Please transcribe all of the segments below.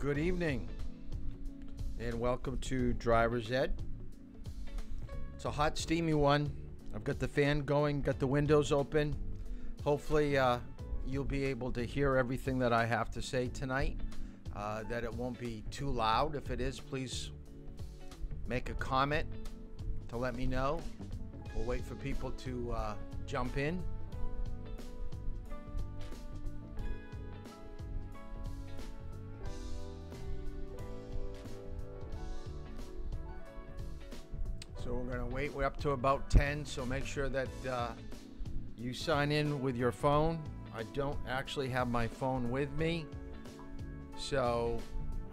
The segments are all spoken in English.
Good evening, and welcome to Driver's Ed. It's a hot, steamy one. I've got the fan going, got the windows open. Hopefully, uh, you'll be able to hear everything that I have to say tonight. Uh, that it won't be too loud. If it is, please make a comment to let me know. We'll wait for people to uh, jump in. We're up to about 10, so make sure that uh, you sign in with your phone. I don't actually have my phone with me, so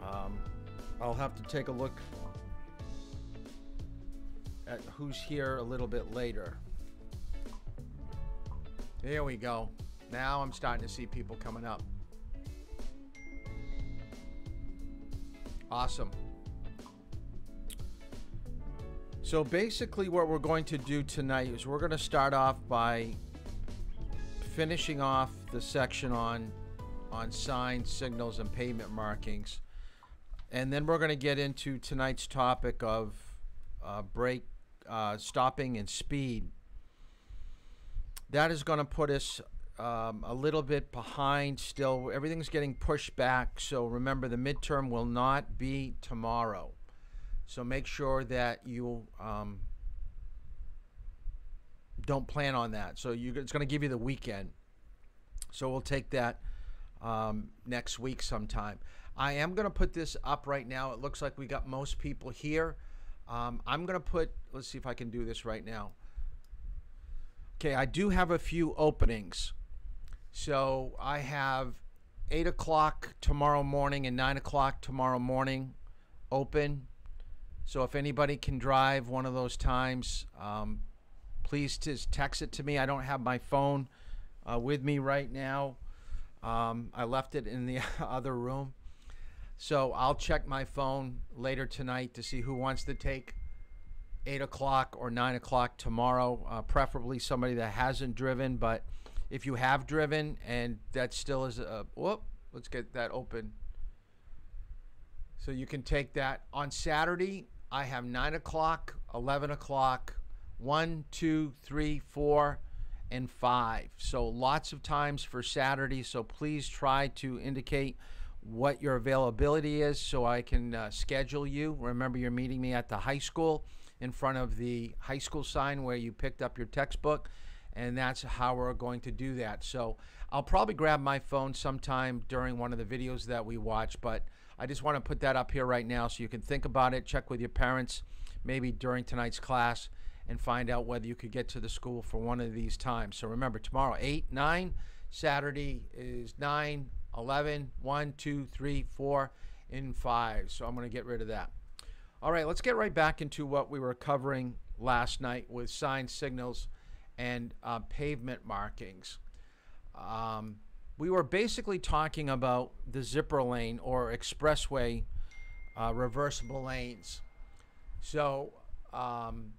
um, I'll have to take a look at who's here a little bit later. There we go. Now I'm starting to see people coming up. Awesome. So basically, what we're going to do tonight is we're going to start off by finishing off the section on on signs, signals, and pavement markings, and then we're going to get into tonight's topic of uh, brake uh, stopping and speed. That is going to put us um, a little bit behind still. Everything's getting pushed back. So remember, the midterm will not be tomorrow. So make sure that you um, don't plan on that. So you, it's going to give you the weekend. So we'll take that um, next week sometime. I am going to put this up right now. It looks like we got most people here. Um, I'm going to put, let's see if I can do this right now. Okay, I do have a few openings. So I have 8 o'clock tomorrow morning and 9 o'clock tomorrow morning open. So if anybody can drive one of those times, um, please just text it to me. I don't have my phone uh, with me right now. Um, I left it in the other room. So I'll check my phone later tonight to see who wants to take 8 o'clock or 9 o'clock tomorrow, uh, preferably somebody that hasn't driven. But if you have driven and that still is a, whoop, let's get that open. So you can take that on Saturday. I have 9 o'clock, 11 o'clock, 1, 2, 3, 4, and 5. So lots of times for Saturday. So please try to indicate what your availability is so I can uh, schedule you. Remember, you're meeting me at the high school in front of the high school sign where you picked up your textbook. And that's how we're going to do that. So I'll probably grab my phone sometime during one of the videos that we watch, but I just want to put that up here right now so you can think about it, check with your parents, maybe during tonight's class, and find out whether you could get to the school for one of these times. So remember, tomorrow, 8, 9, Saturday is 9, 11, 1, 2, 3, 4, and 5. So I'm going to get rid of that. All right, let's get right back into what we were covering last night with sign signals and uh, pavement markings. Um, we were basically talking about the zipper lane or expressway uh, reversible lanes. So um,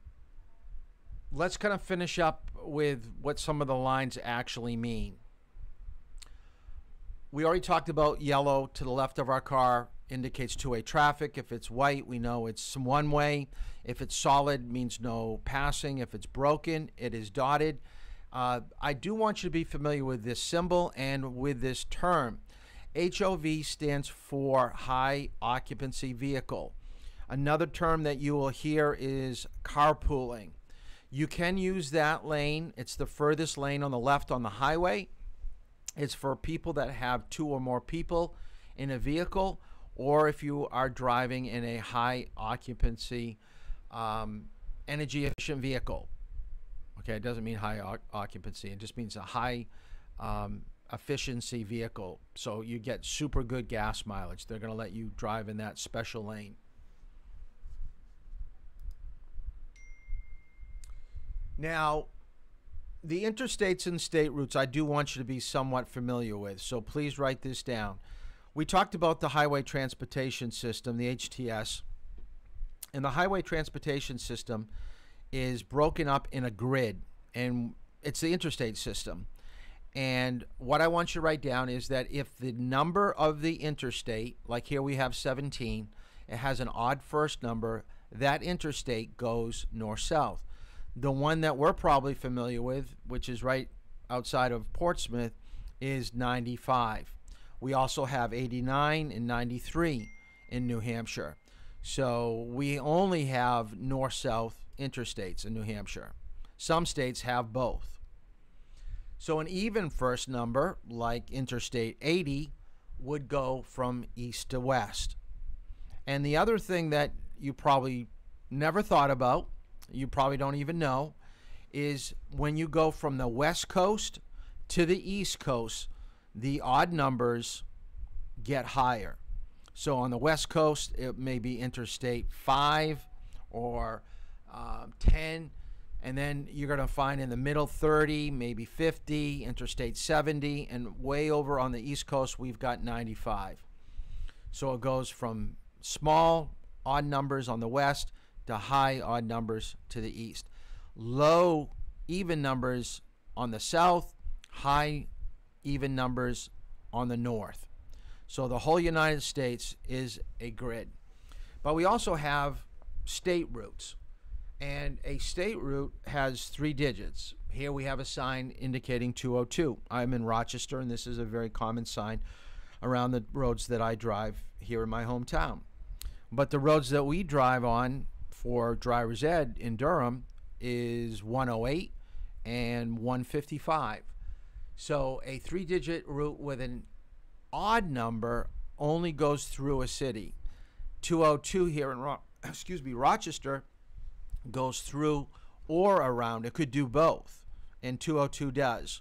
let's kind of finish up with what some of the lines actually mean we already talked about yellow to the left of our car indicates two-way traffic. If it's white, we know it's one way. If it's solid, means no passing. If it's broken, it is dotted. Uh, I do want you to be familiar with this symbol and with this term. HOV stands for high occupancy vehicle. Another term that you will hear is carpooling. You can use that lane. It's the furthest lane on the left on the highway. It's for people that have two or more people in a vehicle, or if you are driving in a high occupancy, um, energy efficient vehicle. Okay, it doesn't mean high occupancy, it just means a high um, efficiency vehicle. So you get super good gas mileage. They're going to let you drive in that special lane. Now, the interstates and state routes I do want you to be somewhat familiar with, so please write this down. We talked about the highway transportation system, the HTS, and the highway transportation system is broken up in a grid, and it's the interstate system. And what I want you to write down is that if the number of the interstate, like here we have 17, it has an odd first number, that interstate goes north south. The one that we're probably familiar with, which is right outside of Portsmouth, is 95. We also have 89 and 93 in New Hampshire. So we only have north south interstates in New Hampshire. Some states have both. So an even first number, like Interstate 80, would go from east to west. And the other thing that you probably never thought about, you probably don't even know, is when you go from the west coast to the east coast, the odd numbers get higher. So on the west coast, it may be Interstate 5 or um, 10. And then you're going to find in the middle 30, maybe 50, Interstate 70. And way over on the east coast, we've got 95. So it goes from small odd numbers on the west to high odd numbers to the east. Low even numbers on the south, high even numbers on the north. So the whole United States is a grid. But we also have state routes. And a state route has three digits. Here we have a sign indicating 202. I'm in Rochester, and this is a very common sign around the roads that I drive here in my hometown. But the roads that we drive on for driver's ed in Durham is 108 and 155. So a three digit route with an odd number only goes through a city. 202 here in Ro- excuse me Rochester goes through or around. It could do both, and 202 does.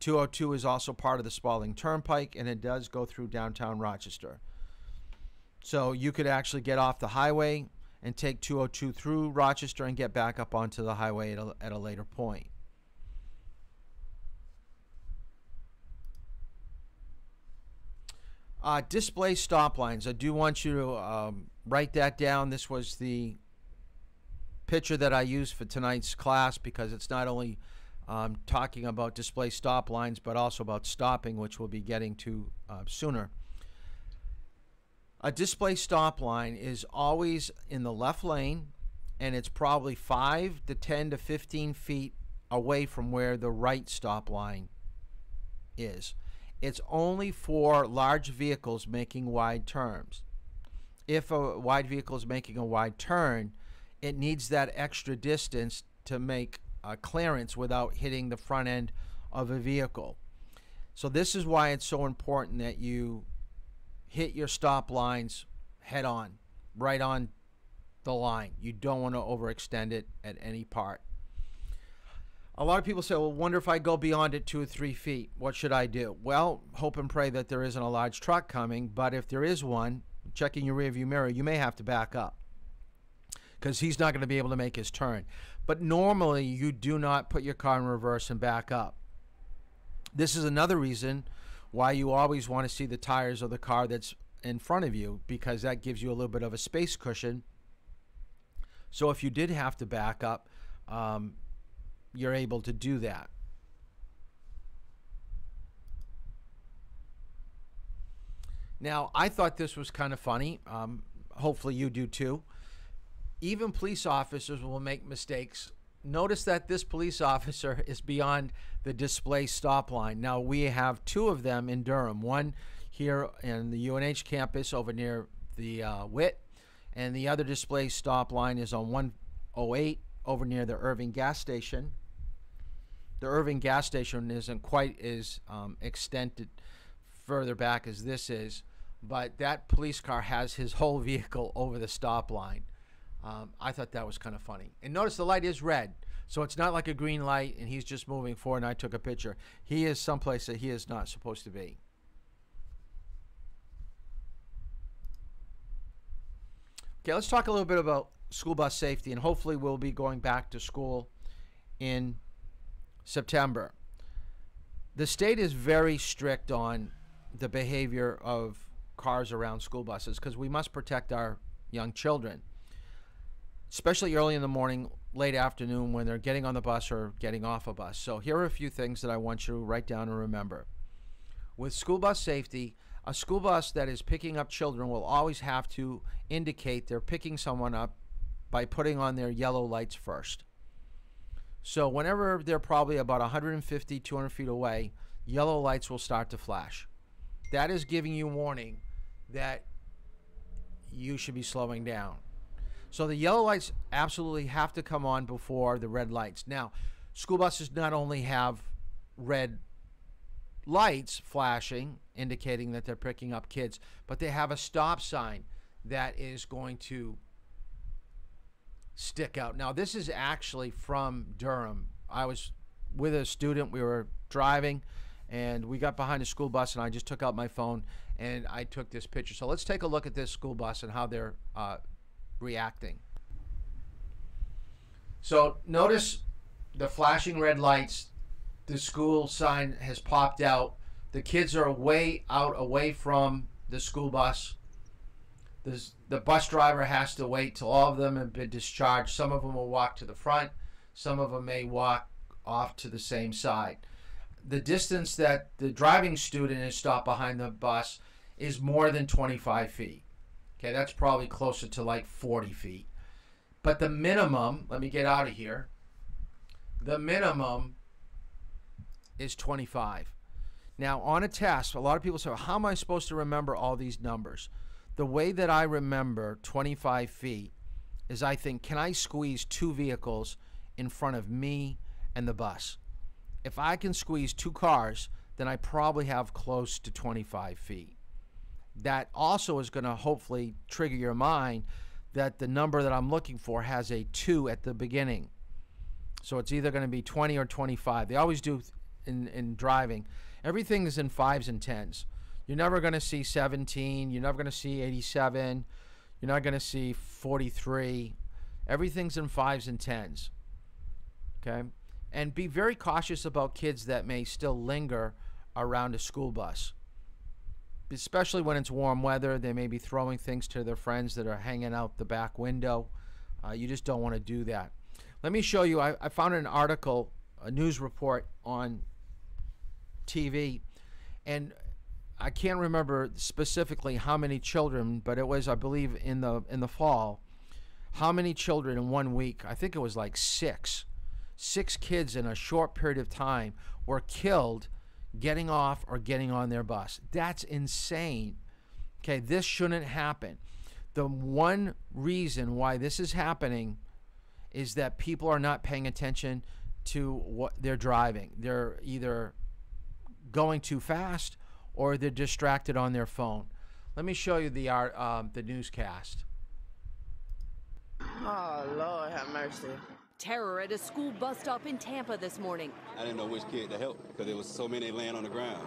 202 is also part of the Spaulding Turnpike, and it does go through downtown Rochester. So you could actually get off the highway and take 202 through Rochester and get back up onto the highway at a, at a later point. Uh, display stop lines. I do want you to um, write that down. This was the picture that I used for tonight's class because it's not only um, talking about display stop lines but also about stopping, which we'll be getting to uh, sooner. A display stop line is always in the left lane and it's probably 5 to 10 to 15 feet away from where the right stop line is. It's only for large vehicles making wide turns. If a wide vehicle is making a wide turn, it needs that extra distance to make a clearance without hitting the front end of a vehicle. So this is why it's so important that you hit your stop lines head on, right on the line. You don't want to overextend it at any part. A lot of people say, well, wonder if I go beyond it two or three feet. What should I do? Well, hope and pray that there isn't a large truck coming, but if there is one, checking your rearview mirror, you may have to back up because he's not going to be able to make his turn. But normally, you do not put your car in reverse and back up. This is another reason why you always want to see the tires of the car that's in front of you because that gives you a little bit of a space cushion. So if you did have to back up, um, you're able to do that. Now, I thought this was kind of funny. Um, hopefully, you do too. Even police officers will make mistakes. Notice that this police officer is beyond the display stop line. Now, we have two of them in Durham one here in the UNH campus over near the uh, WIT, and the other display stop line is on 108 over near the Irving gas station the Irving gas station isn't quite as um, extended further back as this is, but that police car has his whole vehicle over the stop line. Um, I thought that was kind of funny. And notice the light is red, so it's not like a green light and he's just moving forward and I took a picture. He is someplace that he is not supposed to be. Okay, let's talk a little bit about school bus safety, and hopefully we'll be going back to school in September. The state is very strict on the behavior of cars around school buses because we must protect our young children. Especially early in the morning, late afternoon when they're getting on the bus or getting off a bus. So here are a few things that I want you to write down and remember. With school bus safety, a school bus that is picking up children will always have to indicate they're picking someone up by putting on their yellow lights first. So whenever they're probably about 150, 200 feet away, yellow lights will start to flash. That is giving you warning that you should be slowing down. So the yellow lights absolutely have to come on before the red lights. Now, school buses not only have red lights flashing, indicating that they're picking up kids, but they have a stop sign that is going to stick out. Now, this is actually from Durham. I was with a student, we were driving, and we got behind a school bus, and I just took out my phone and I took this picture. So let's take a look at this school bus and how they're uh, reacting. So notice the flashing red lights. The school sign has popped out. The kids are way out away from the school bus. There's, the bus driver has to wait till all of them have been discharged. Some of them will walk to the front. Some of them may walk off to the same side. The distance that the driving student is stopped behind the bus is more than 25 feet. Okay, that's probably closer to like 40 feet. But the minimum, let me get out of here. The minimum is 25. Now, on a test, a lot of people say, How am I supposed to remember all these numbers? The way that I remember 25 feet is I think, Can I squeeze two vehicles in front of me and the bus? If I can squeeze two cars, then I probably have close to 25 feet that also is going to hopefully trigger your mind that the number that I'm looking for has a 2 at the beginning. So it's either going to be 20 or 25. They always do in, in driving. Everything is in 5s and 10s. You're never going to see 17. You're never going to see 87. You're not going to see 43. Everything's in 5s and 10s. Okay? And be very cautious about kids that may still linger around a school bus especially when it's warm weather. They may be throwing things to their friends that are hanging out the back window. Uh, you just don't want to do that. Let me show you. I, I found an article, a news report on TV, and I can't remember specifically how many children, but it was, I believe, in the in the fall. How many children in one week? I think it was like six. Six kids in a short period of time were killed getting off or getting on their bus. That's insane. Okay, this shouldn't happen. The one reason why this is happening is that people are not paying attention to what they're driving. They're either going too fast or they're distracted on their phone. Let me show you the um, the newscast. Oh Lord, have mercy. Terror at a school bus stop in Tampa this morning. I didn't know which kid to help because there was so many laying on the ground.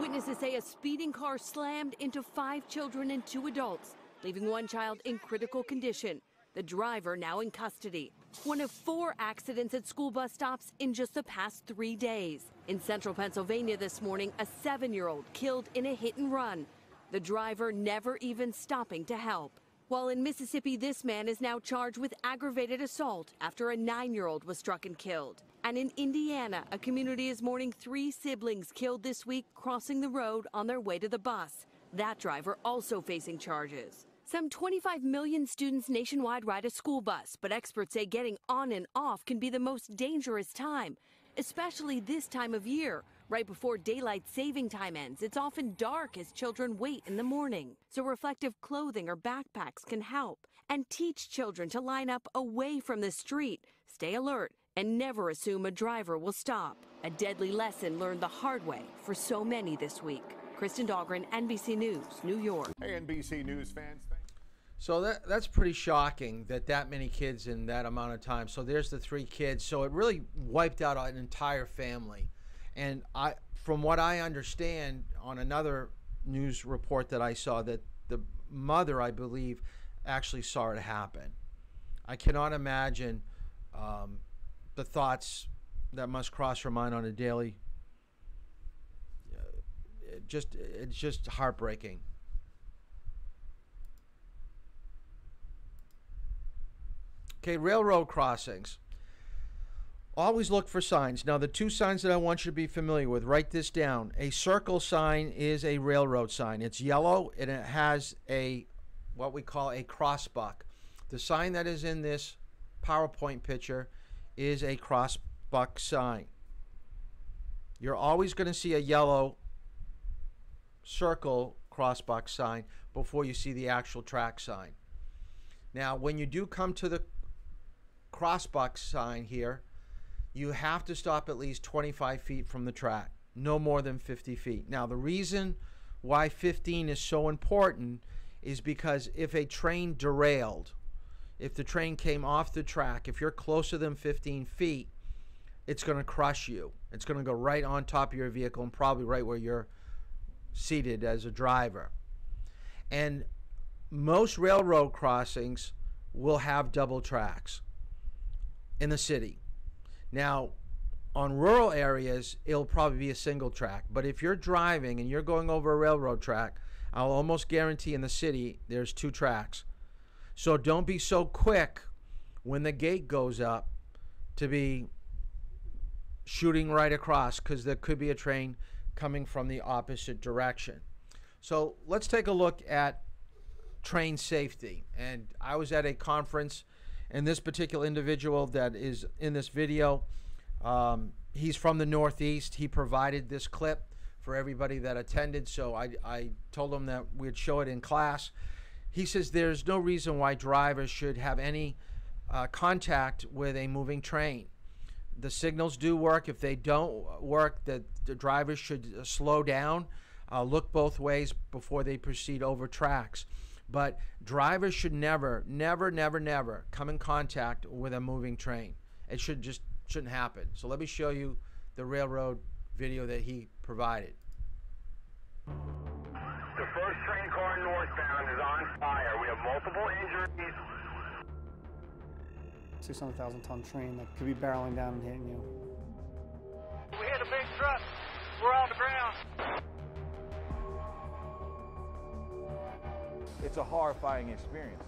Witnesses say a speeding car slammed into five children and two adults, leaving one child in critical condition. The driver now in custody. One of four accidents at school bus stops in just the past three days. In central Pennsylvania this morning, a seven year old killed in a hit and run. The driver never even stopping to help. While in Mississippi, this man is now charged with aggravated assault after a nine year old was struck and killed. And in Indiana, a community is mourning three siblings killed this week crossing the road on their way to the bus. That driver also facing charges. Some 25 million students nationwide ride a school bus, but experts say getting on and off can be the most dangerous time, especially this time of year Right before daylight saving time ends, it's often dark as children wait in the morning. So reflective clothing or backpacks can help and teach children to line up away from the street, stay alert, and never assume a driver will stop. A deadly lesson learned the hard way for so many this week. Kristen Dahlgren, NBC News, New York. Hey, NBC News fans. So that that's pretty shocking that that many kids in that amount of time. So there's the three kids. So it really wiped out an entire family. And I, from what I understand, on another news report that I saw, that the mother, I believe, actually saw it happen. I cannot imagine um, the thoughts that must cross her mind on a daily. It just, it's just heartbreaking. Okay, railroad crossings. Always look for signs. Now, the two signs that I want you to be familiar with, write this down. A circle sign is a railroad sign. It's yellow and it has a what we call a crossbuck. The sign that is in this PowerPoint picture is a crossbuck sign. You're always going to see a yellow circle crossbuck sign before you see the actual track sign. Now, when you do come to the crossbuck sign here, you have to stop at least 25 feet from the track, no more than 50 feet. Now, the reason why 15 is so important is because if a train derailed, if the train came off the track, if you're closer than 15 feet, it's going to crush you. It's going to go right on top of your vehicle and probably right where you're seated as a driver. And most railroad crossings will have double tracks in the city. Now, on rural areas, it'll probably be a single track. But if you're driving and you're going over a railroad track, I'll almost guarantee in the city there's two tracks. So don't be so quick when the gate goes up to be shooting right across because there could be a train coming from the opposite direction. So let's take a look at train safety. And I was at a conference, and this particular individual that is in this video, um, he's from the Northeast. He provided this clip for everybody that attended, so I, I told him that we'd show it in class. He says there's no reason why drivers should have any uh, contact with a moving train. The signals do work. If they don't work, the, the drivers should uh, slow down, uh, look both ways before they proceed over tracks. But drivers should never, never, never, never come in contact with a moving train. It should just shouldn't happen. So let me show you the railroad video that he provided. The first train car northbound is on fire. We have multiple injuries. 600,000 ton train that could be barreling down and hitting you. We hit a big truck. We're on the ground. It's a horrifying experience.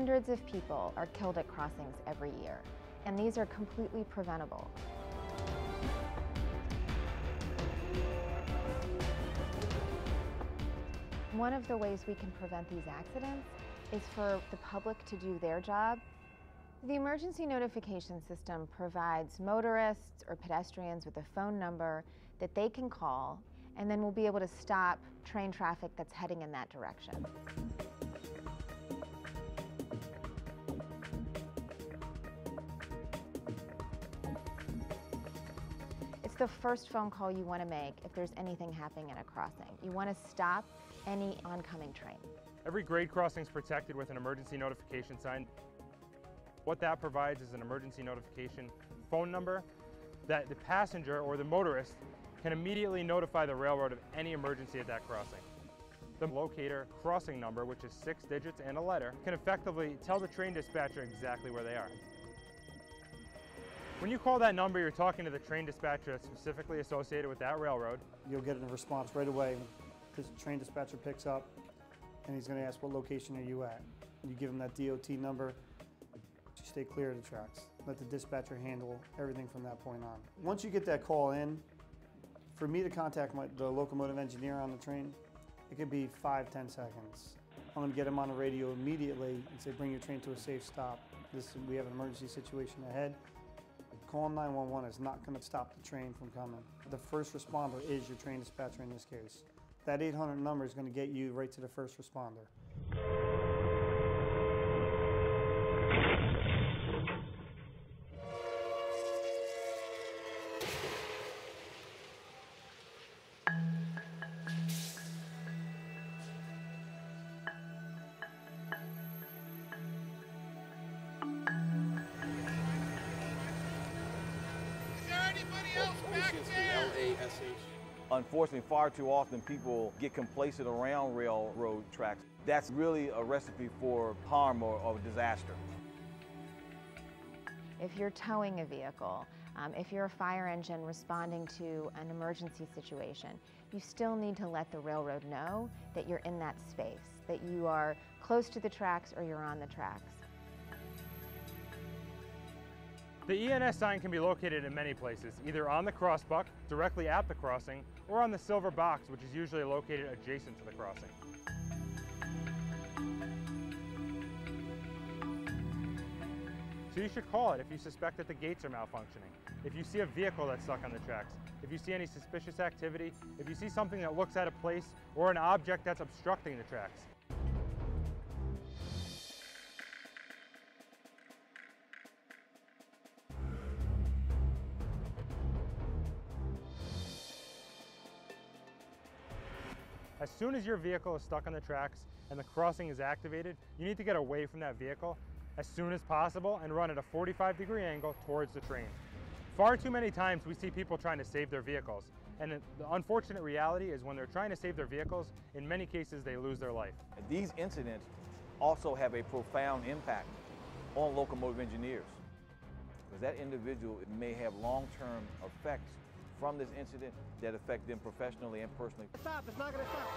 Hundreds of people are killed at crossings every year, and these are completely preventable. One of the ways we can prevent these accidents is for the public to do their job. The emergency notification system provides motorists or pedestrians with a phone number that they can call, and then we'll be able to stop train traffic that's heading in that direction. The first phone call you want to make if there's anything happening at a crossing. You want to stop any oncoming train. Every grade crossing is protected with an emergency notification sign. What that provides is an emergency notification phone number that the passenger or the motorist can immediately notify the railroad of any emergency at that crossing. The locator crossing number, which is six digits and a letter, can effectively tell the train dispatcher exactly where they are. When you call that number, you're talking to the train dispatcher that's specifically associated with that railroad. You'll get a response right away. The train dispatcher picks up and he's going to ask what location are you at. You give him that DOT number. You stay clear of the tracks. Let the dispatcher handle everything from that point on. Once you get that call in, for me to contact my, the locomotive engineer on the train, it could be five, ten seconds. I'm going to get him on the radio immediately and say, bring your train to a safe stop. This, we have an emergency situation ahead. Calling 911 is not going to stop the train from coming. The first responder is your train dispatcher in this case. That 800 number is going to get you right to the first responder. Unfortunately, far too often people get complacent around railroad tracks. That's really a recipe for harm or, or disaster. If you're towing a vehicle, um, if you're a fire engine responding to an emergency situation, you still need to let the railroad know that you're in that space, that you are close to the tracks or you're on the tracks. The ENS sign can be located in many places, either on the crossbuck, directly at the crossing, or on the silver box, which is usually located adjacent to the crossing. So you should call it if you suspect that the gates are malfunctioning, if you see a vehicle that's stuck on the tracks, if you see any suspicious activity, if you see something that looks out of place, or an object that's obstructing the tracks. As soon as your vehicle is stuck on the tracks and the crossing is activated, you need to get away from that vehicle as soon as possible and run at a 45 degree angle towards the train. Far too many times we see people trying to save their vehicles. And the unfortunate reality is when they're trying to save their vehicles, in many cases they lose their life. These incidents also have a profound impact on locomotive engineers. Because that individual may have long-term effects from this incident that affect them professionally and personally. Stop, it's not gonna stop.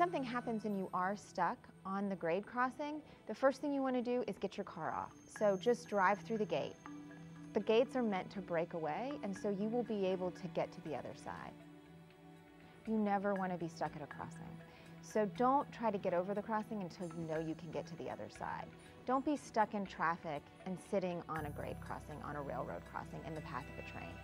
Something happens and you are stuck on the grade crossing, the first thing you want to do is get your car off. So just drive through the gate. The gates are meant to break away, and so you will be able to get to the other side. You never want to be stuck at a crossing. So don't try to get over the crossing until you know you can get to the other side. Don't be stuck in traffic and sitting on a grade crossing, on a railroad crossing, in the path of a train.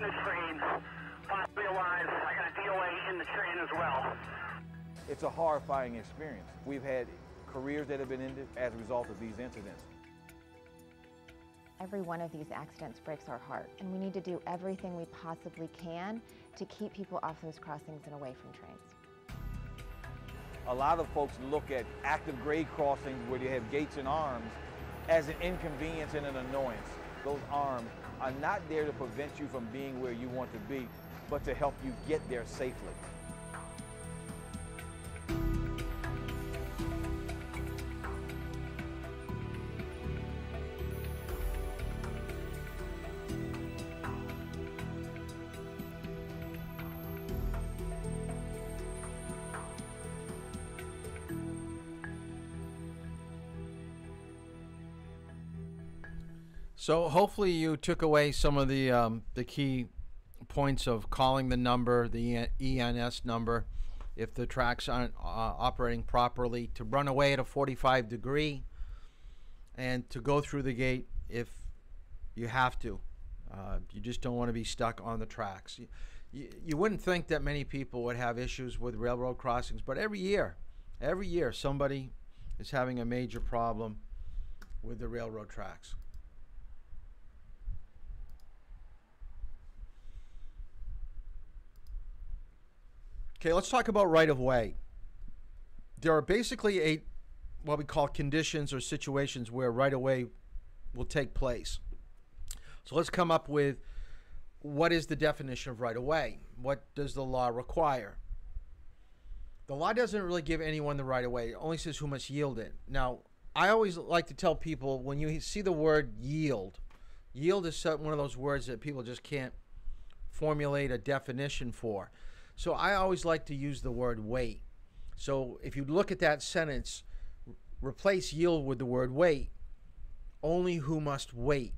In the train, possibly alive. I got a DOA in the train as well. It's a horrifying experience. We've had careers that have been ended as a result of these incidents. Every one of these accidents breaks our heart, and we need to do everything we possibly can to keep people off those crossings and away from trains. A lot of folks look at active grade crossings where you have gates and arms as an inconvenience and an annoyance. Those arms are not there to prevent you from being where you want to be, but to help you get there safely. So hopefully you took away some of the um, the key points of calling the number, the ENS number, if the tracks aren't uh, operating properly, to run away at a 45 degree, and to go through the gate if you have to. Uh, you just don't want to be stuck on the tracks. You, you, you wouldn't think that many people would have issues with railroad crossings, but every year, every year, somebody is having a major problem with the railroad tracks. Okay, let's talk about right of way. There are basically eight what we call conditions or situations where right of way will take place. So let's come up with what is the definition of right of way? What does the law require? The law doesn't really give anyone the right of way, it only says who must yield it. Now, I always like to tell people when you see the word yield, yield is one of those words that people just can't formulate a definition for. So I always like to use the word wait. So if you look at that sentence, replace yield with the word wait. Only who must wait.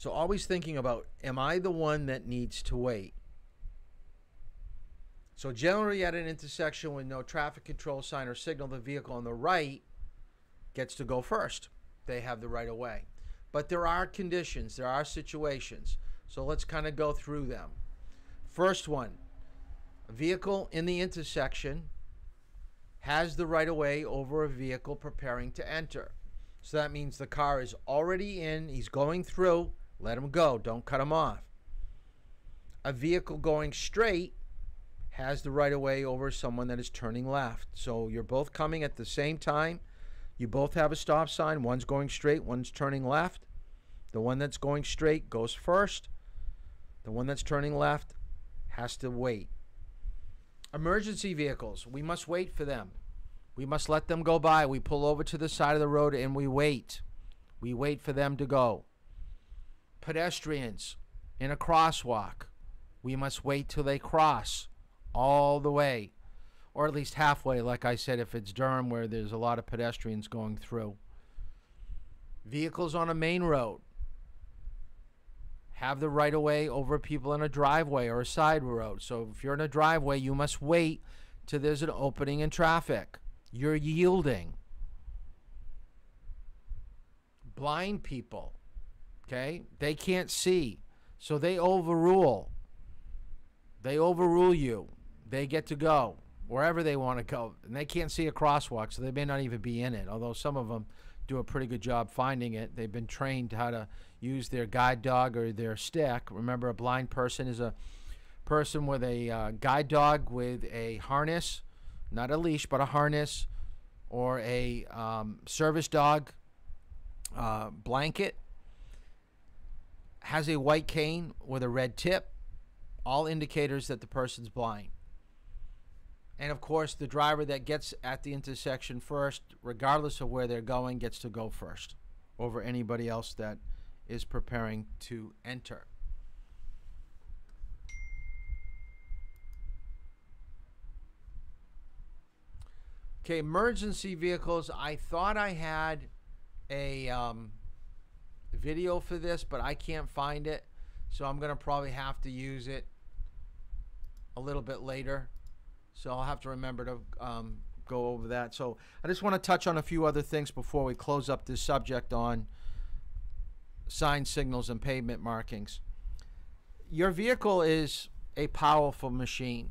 So always thinking about, am I the one that needs to wait? So generally at an intersection with no traffic control sign or signal, the vehicle on the right gets to go first. They have the right of way. But there are conditions, there are situations. So let's kind of go through them. First one, a vehicle in the intersection has the right of way over a vehicle preparing to enter. So that means the car is already in, he's going through, let him go, don't cut him off. A vehicle going straight has the right of way over someone that is turning left. So you're both coming at the same time. You both have a stop sign. One's going straight, one's turning left. The one that's going straight goes first. The one that's turning left has to wait. Emergency vehicles, we must wait for them. We must let them go by. We pull over to the side of the road and we wait. We wait for them to go. Pedestrians in a crosswalk, we must wait till they cross all the way, or at least halfway, like I said, if it's Durham where there's a lot of pedestrians going through. Vehicles on a main road have the right of way over people in a driveway or a side road. So if you're in a driveway, you must wait till there's an opening in traffic. You're yielding. Blind people, okay, they can't see. So they overrule. They overrule you. They get to go wherever they want to go. And they can't see a crosswalk, so they may not even be in it, although some of them do a pretty good job finding it. They've been trained how to use their guide dog or their stick. Remember, a blind person is a person with a uh, guide dog with a harness, not a leash, but a harness, or a um, service dog uh, blanket. Has a white cane with a red tip, all indicators that the person's blind. And of course, the driver that gets at the intersection first, regardless of where they're going, gets to go first over anybody else that is preparing to enter. Okay, emergency vehicles. I thought I had a um, video for this, but I can't find it. So I'm going to probably have to use it a little bit later. So I'll have to remember to um, go over that. So I just want to touch on a few other things before we close up this subject on sign signals and pavement markings. Your vehicle is a powerful machine.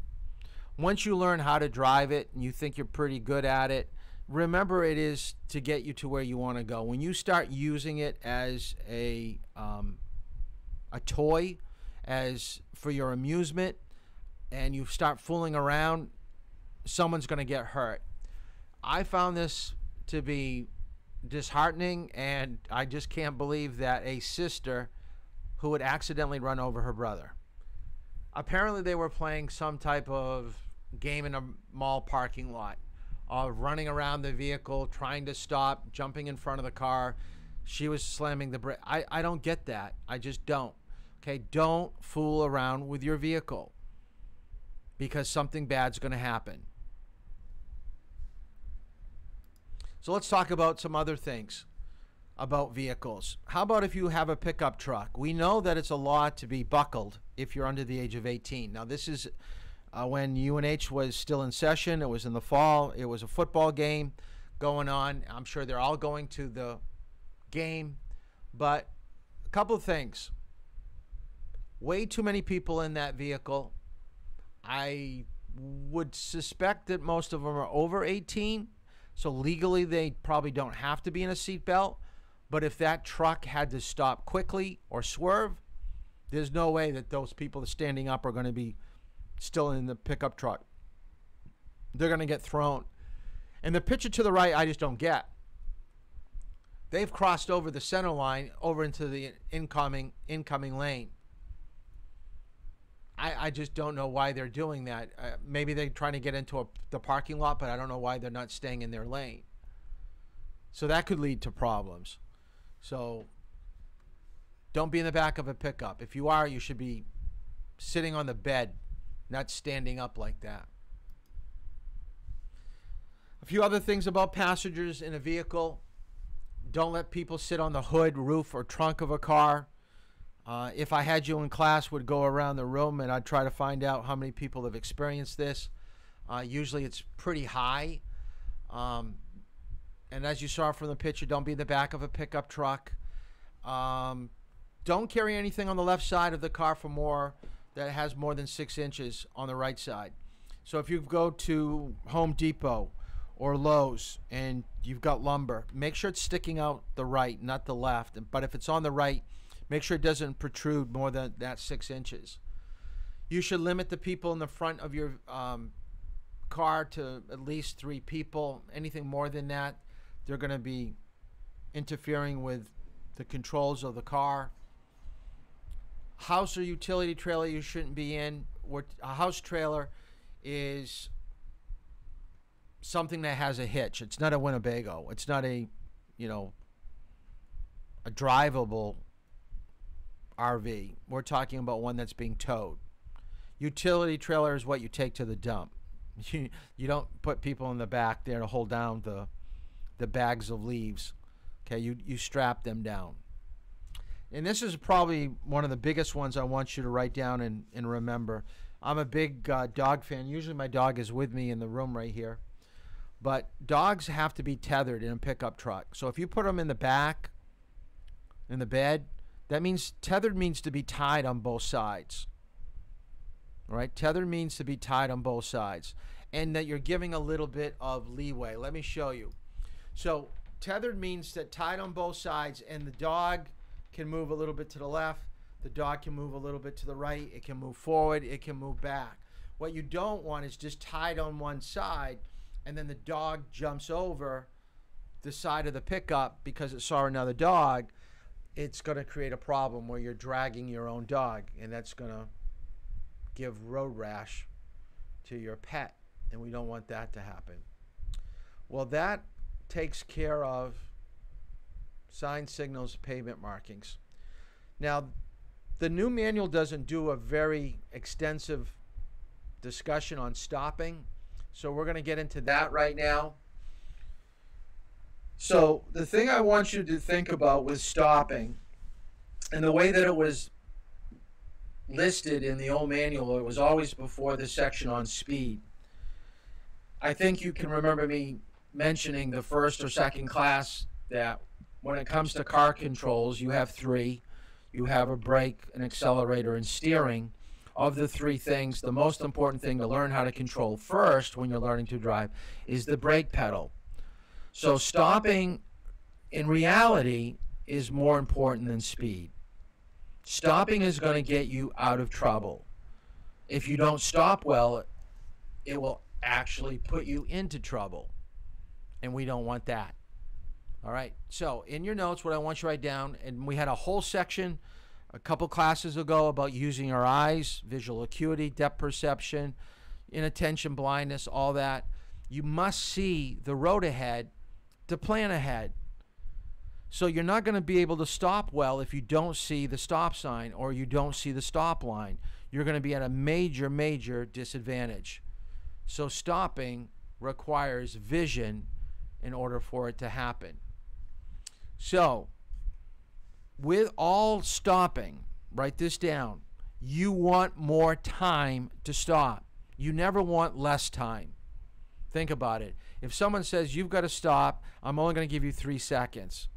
Once you learn how to drive it and you think you're pretty good at it, remember it is to get you to where you want to go. When you start using it as a um, a toy, as for your amusement, and you start fooling around, someone's going to get hurt. I found this to be disheartening, and I just can't believe that a sister who would accidentally run over her brother. Apparently, they were playing some type of game in a mall parking lot, of running around the vehicle, trying to stop, jumping in front of the car. She was slamming the brake. I, I don't get that. I just don't. Okay, don't fool around with your vehicle because something bad's going to happen. So let's talk about some other things about vehicles. How about if you have a pickup truck? We know that it's a law to be buckled if you're under the age of 18. Now, this is uh, when UNH was still in session. It was in the fall. It was a football game going on. I'm sure they're all going to the game. But a couple of things. Way too many people in that vehicle. I would suspect that most of them are over 18 so legally, they probably don't have to be in a seatbelt. But if that truck had to stop quickly or swerve, there's no way that those people standing up are going to be still in the pickup truck. They're going to get thrown. And the picture to the right, I just don't get. They've crossed over the center line over into the incoming incoming lane. I, I just don't know why they're doing that. Uh, maybe they're trying to get into a, the parking lot, but I don't know why they're not staying in their lane. So that could lead to problems. So don't be in the back of a pickup. If you are, you should be sitting on the bed, not standing up like that. A few other things about passengers in a vehicle. Don't let people sit on the hood, roof, or trunk of a car. Uh, if I had you in class, would go around the room and I'd try to find out how many people have experienced this. Uh, usually it's pretty high. Um, and as you saw from the picture, don't be in the back of a pickup truck. Um, don't carry anything on the left side of the car for more that has more than six inches on the right side. So if you go to Home Depot or Lowe's and you've got lumber, make sure it's sticking out the right, not the left. But if it's on the right, make sure it doesn't protrude more than that six inches. You should limit the people in the front of your um, car to at least three people. Anything more than that, they're going to be interfering with the controls of the car. House or utility trailer you shouldn't be in. A house trailer is something that has a hitch. It's not a Winnebago. It's not a, you know, a drivable RV. We're talking about one that's being towed. Utility trailer is what you take to the dump. You, you don't put people in the back there to hold down the the bags of leaves. Okay, you you strap them down. And this is probably one of the biggest ones I want you to write down and, and remember. I'm a big uh, dog fan. Usually my dog is with me in the room right here. But dogs have to be tethered in a pickup truck. So if you put them in the back, in the bed, that means tethered means to be tied on both sides. Right? Tethered means to be tied on both sides. And that you're giving a little bit of leeway. Let me show you. So tethered means that tied on both sides and the dog can move a little bit to the left. The dog can move a little bit to the right. It can move forward. It can move back. What you don't want is just tied on one side and then the dog jumps over the side of the pickup because it saw another dog. It's going to create a problem where you're dragging your own dog and that's going to give road rash to your pet. And we don't want that to happen. Well, that takes care of sign signals, pavement markings. Now, the new manual doesn't do a very extensive discussion on stopping, so we're going to get into that right now. So, the thing I want you to think about with stopping and the way that it was listed in the old manual, it was always before the section on speed. I think you can remember me mentioning the first or second class that when it comes to car controls, you have three. You have a brake, an accelerator, and steering. Of the three things, the most important thing to learn how to control first when you're learning to drive is the brake pedal. So stopping in reality is more important than speed. Stopping is going to get you out of trouble. If you don't stop well, it will actually put you into trouble. And we don't want that. All right. So in your notes, what I want you to write down, and we had a whole section a couple classes ago about using our eyes, visual acuity, depth perception, inattention blindness, all that. You must see the road ahead to plan ahead. So you're not going to be able to stop well if you don't see the stop sign or you don't see the stop line. You're going to be at a major, major disadvantage. So stopping requires vision in order for it to happen. So, with all stopping, write this down. You want more time to stop. You never want less time. Think about it. If someone says you've got to stop, I'm only going to give you three seconds.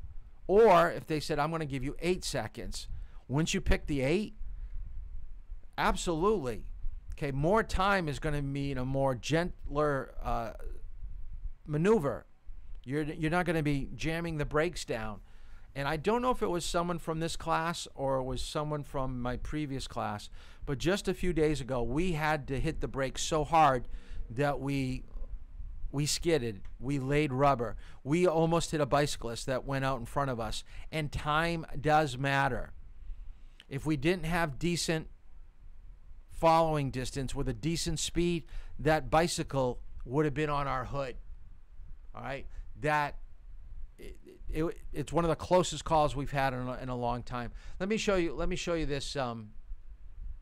Or if they said I'm going to give you eight seconds, wouldn't you pick the eight? Absolutely. Okay, more time is going to mean a more gentler uh, maneuver. You're, you're not going to be jamming the brakes down. And I don't know if it was someone from this class or it was someone from my previous class, but just a few days ago, we had to hit the brakes so hard that we we skidded, we laid rubber. We almost hit a bicyclist that went out in front of us. And time does matter. If we didn't have decent following distance with a decent speed, that bicycle would have been on our hood. All right? That it, it, it's one of the closest calls we've had in a, in a, long time. Let me show you. Let me show you this um,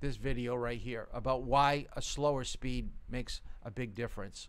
this video right here about why a slower speed makes a big difference.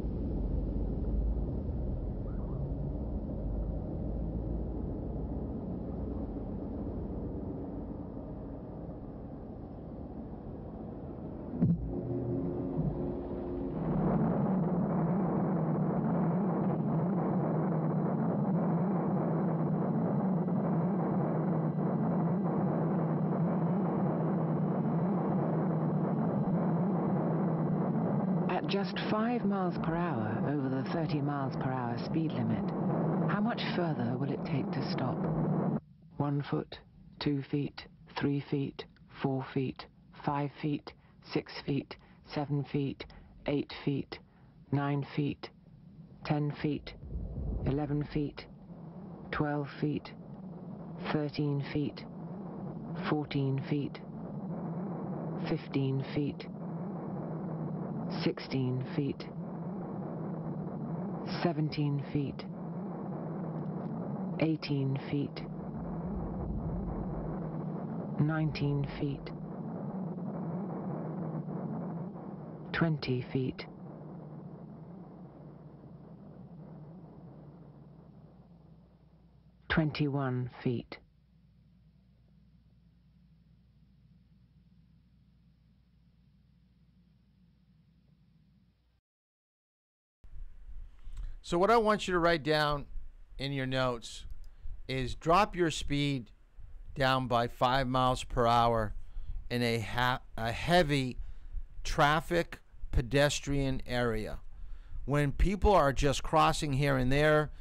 5 miles per hour over the 30 miles per hour speed limit. How much further will it take to stop? One foot, two feet, three feet, four feet, five feet, six feet, seven feet, eight feet, nine feet, ten feet, eleven feet, twelve feet, thirteen feet, fourteen feet, fifteen feet, sixteen feet, seventeen feet, eighteen feet, nineteen feet, twenty feet. Twenty-one feet. So what I want you to write down in your notes is drop your speed down by five miles per hour in a, a heavy traffic pedestrian area. When people are just crossing here and there,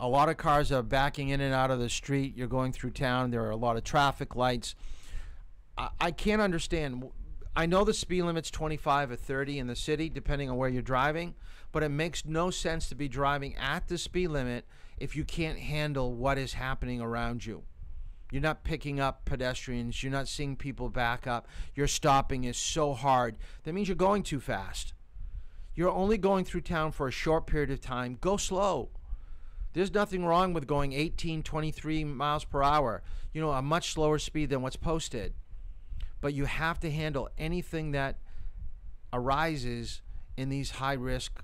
a lot of cars are backing in and out of the street. You're going through town. There are a lot of traffic lights. I, I can't understand. I know the speed limit's 25 or 30 in the city, depending on where you're driving, but it makes no sense to be driving at the speed limit if you can't handle what is happening around you. You're not picking up pedestrians. You're not seeing people back up. Your stopping is so hard. That means you're going too fast. You're only going through town for a short period of time. Go slow. There's nothing wrong with going 18, 23 miles per hour, you know, a much slower speed than what's posted. But you have to handle anything that arises in these high risk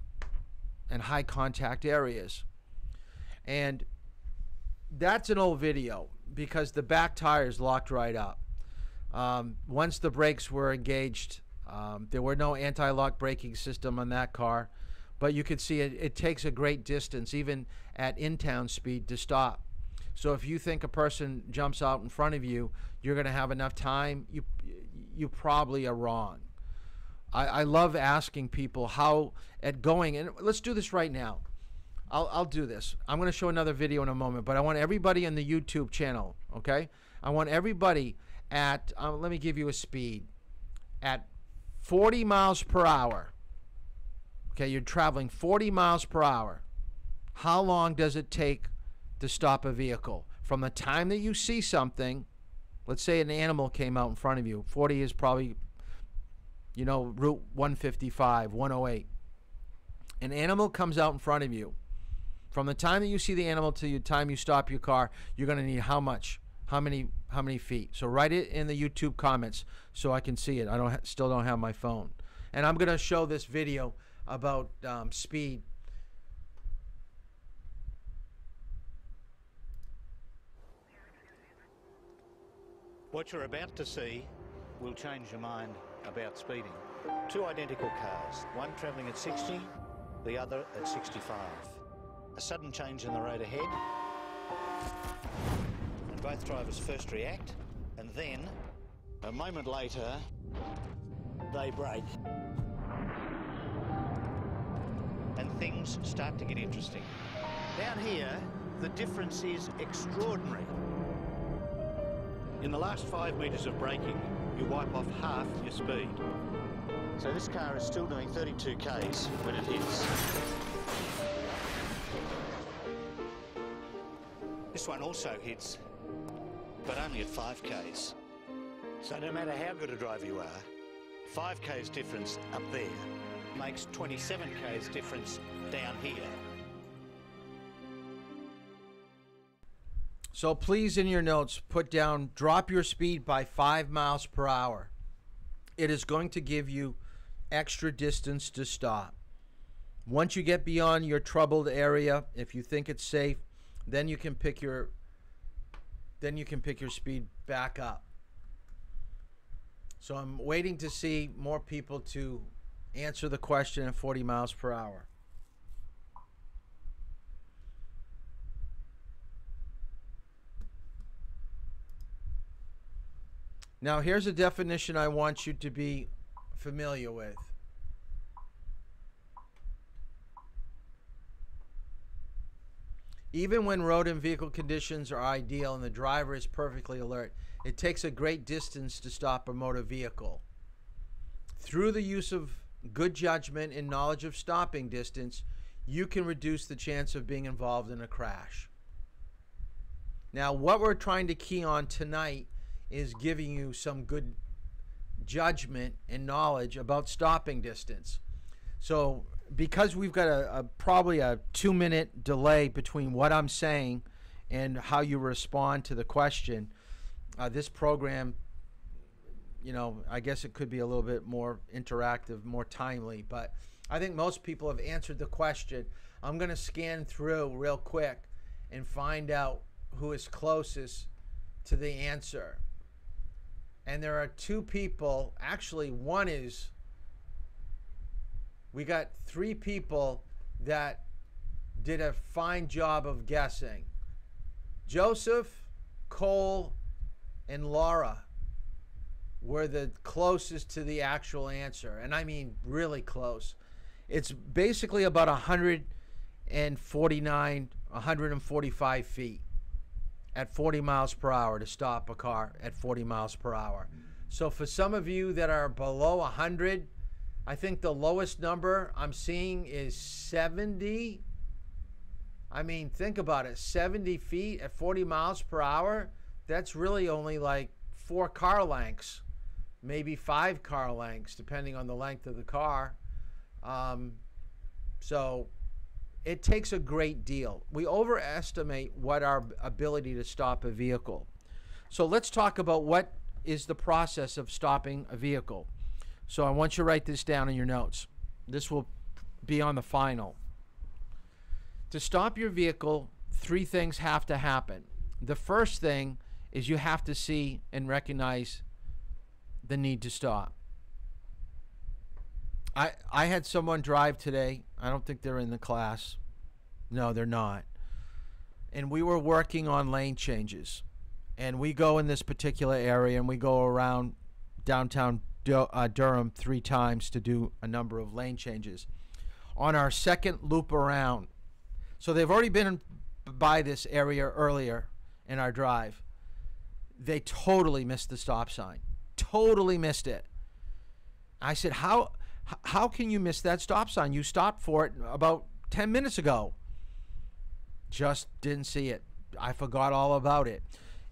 and high contact areas. And that's an old video because the back tires locked right up. Um, once the brakes were engaged, um, there were no anti-lock braking system on that car, but you could see it, it takes a great distance, even at in-town speed, to stop. So if you think a person jumps out in front of you, you're going to have enough time. You you probably are wrong. I, I love asking people how at going, and let's do this right now. I'll, I'll do this. I'm going to show another video in a moment, but I want everybody in the YouTube channel, okay? I want everybody at, um, let me give you a speed, at 40 miles per hour. Okay, you're traveling 40 miles per hour. How long does it take to stop a vehicle? From the time that you see something, let's say an animal came out in front of you, 40 is probably, you know, Route 155, 108. An animal comes out in front of you from the time that you see the animal to the time you stop your car, you're going to need how much? How many? How many feet? So write it in the YouTube comments so I can see it. I don't still don't have my phone, and I'm going to show this video about um, speed. What you're about to see will change your mind about speeding. Two identical cars, one travelling at 60, the other at 65 a sudden change in the road ahead, and both drivers first react, and then, a moment later, they brake. And things start to get interesting. Down here, the difference is extraordinary. In the last five metres of braking, you wipe off half your speed. So this car is still doing 32 k's when it hits. This one also hits, but only at 5Ks. So no matter how good a driver you are, 5K's difference up there makes 27K's difference down here. So please, in your notes, put down drop your speed by five miles per hour. It is going to give you extra distance to stop. Once you get beyond your troubled area, if you think it's safe, then you can pick your then you can pick your speed back up. So I'm waiting to see more people to answer the question at 40 miles per hour. Now, here's a definition I want you to be familiar with. Even when road and vehicle conditions are ideal and the driver is perfectly alert, it takes a great distance to stop a motor vehicle. Through the use of good judgment and knowledge of stopping distance, you can reduce the chance of being involved in a crash. Now, what we're trying to key on tonight is giving you some good judgment and knowledge about stopping distance. So, because we've got a, a probably a two minute delay between what I'm saying and how you respond to the question, uh, this program, you know, I guess it could be a little bit more interactive, more timely, but I think most people have answered the question. I'm going to scan through real quick and find out who is closest to the answer. And there are two people, actually, one is, we got three people that did a fine job of guessing Joseph, Cole, and Laura were the closest to the actual answer. And I mean, really close. It's basically about 149, 145 feet at 40 miles per hour to stop a car at 40 miles per hour. So for some of you that are below 100, I think the lowest number I'm seeing is 70. I mean, think about it 70 feet at 40 miles per hour. That's really only like four car lengths, maybe five car lengths, depending on the length of the car. Um, so it takes a great deal. We overestimate what our ability to stop a vehicle. So let's talk about what is the process of stopping a vehicle. So I want you to write this down in your notes. This will be on the final. To stop your vehicle, three things have to happen. The first thing is you have to see and recognize the need to stop. I I had someone drive today. I don't think they're in the class. No, they're not. And we were working on lane changes. And we go in this particular area and we go around downtown uh, Durham three times to do a number of lane changes. On our second loop around, so they've already been by this area earlier in our drive. They totally missed the stop sign. Totally missed it. I said, "How how can you miss that stop sign? You stopped for it about 10 minutes ago." Just didn't see it. I forgot all about it.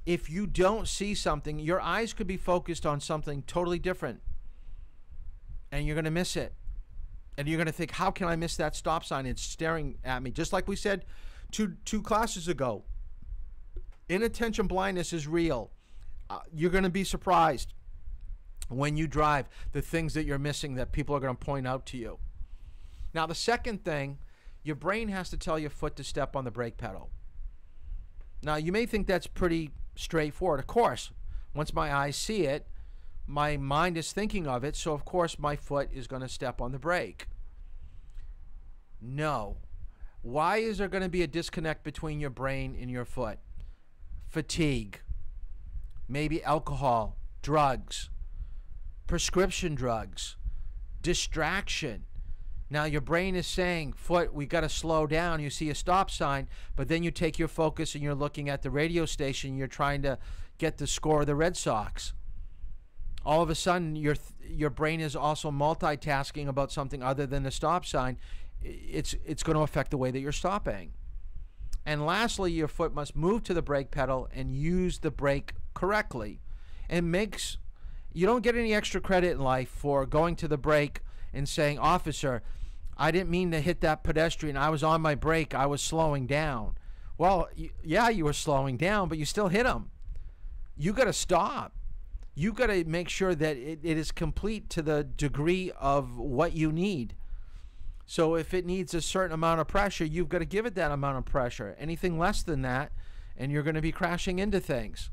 If you don't see something, your eyes could be focused on something totally different. And you're going to miss it. And you're going to think, how can I miss that stop sign? It's staring at me. Just like we said two, two classes ago. Inattention blindness is real. Uh, you're going to be surprised when you drive the things that you're missing that people are going to point out to you. Now, the second thing your brain has to tell your foot to step on the brake pedal. Now, you may think that's pretty straightforward. Of course, once my eyes see it, my mind is thinking of it, so of course my foot is going to step on the brake. No. Why is there going to be a disconnect between your brain and your foot? Fatigue, maybe alcohol, drugs, prescription drugs, distraction. Now your brain is saying, "Foot, we got to slow down." You see a stop sign, but then you take your focus and you're looking at the radio station. You're trying to get the score of the Red Sox. All of a sudden, your your brain is also multitasking about something other than the stop sign. It's it's going to affect the way that you're stopping. And lastly, your foot must move to the brake pedal and use the brake correctly. It makes you don't get any extra credit in life for going to the brake and saying, "Officer, I didn't mean to hit that pedestrian. I was on my brake. I was slowing down. Well, yeah, you were slowing down, but you still hit him. You got to stop. You got to make sure that it, it is complete to the degree of what you need. So if it needs a certain amount of pressure, you've got to give it that amount of pressure. Anything less than that, and you're going to be crashing into things,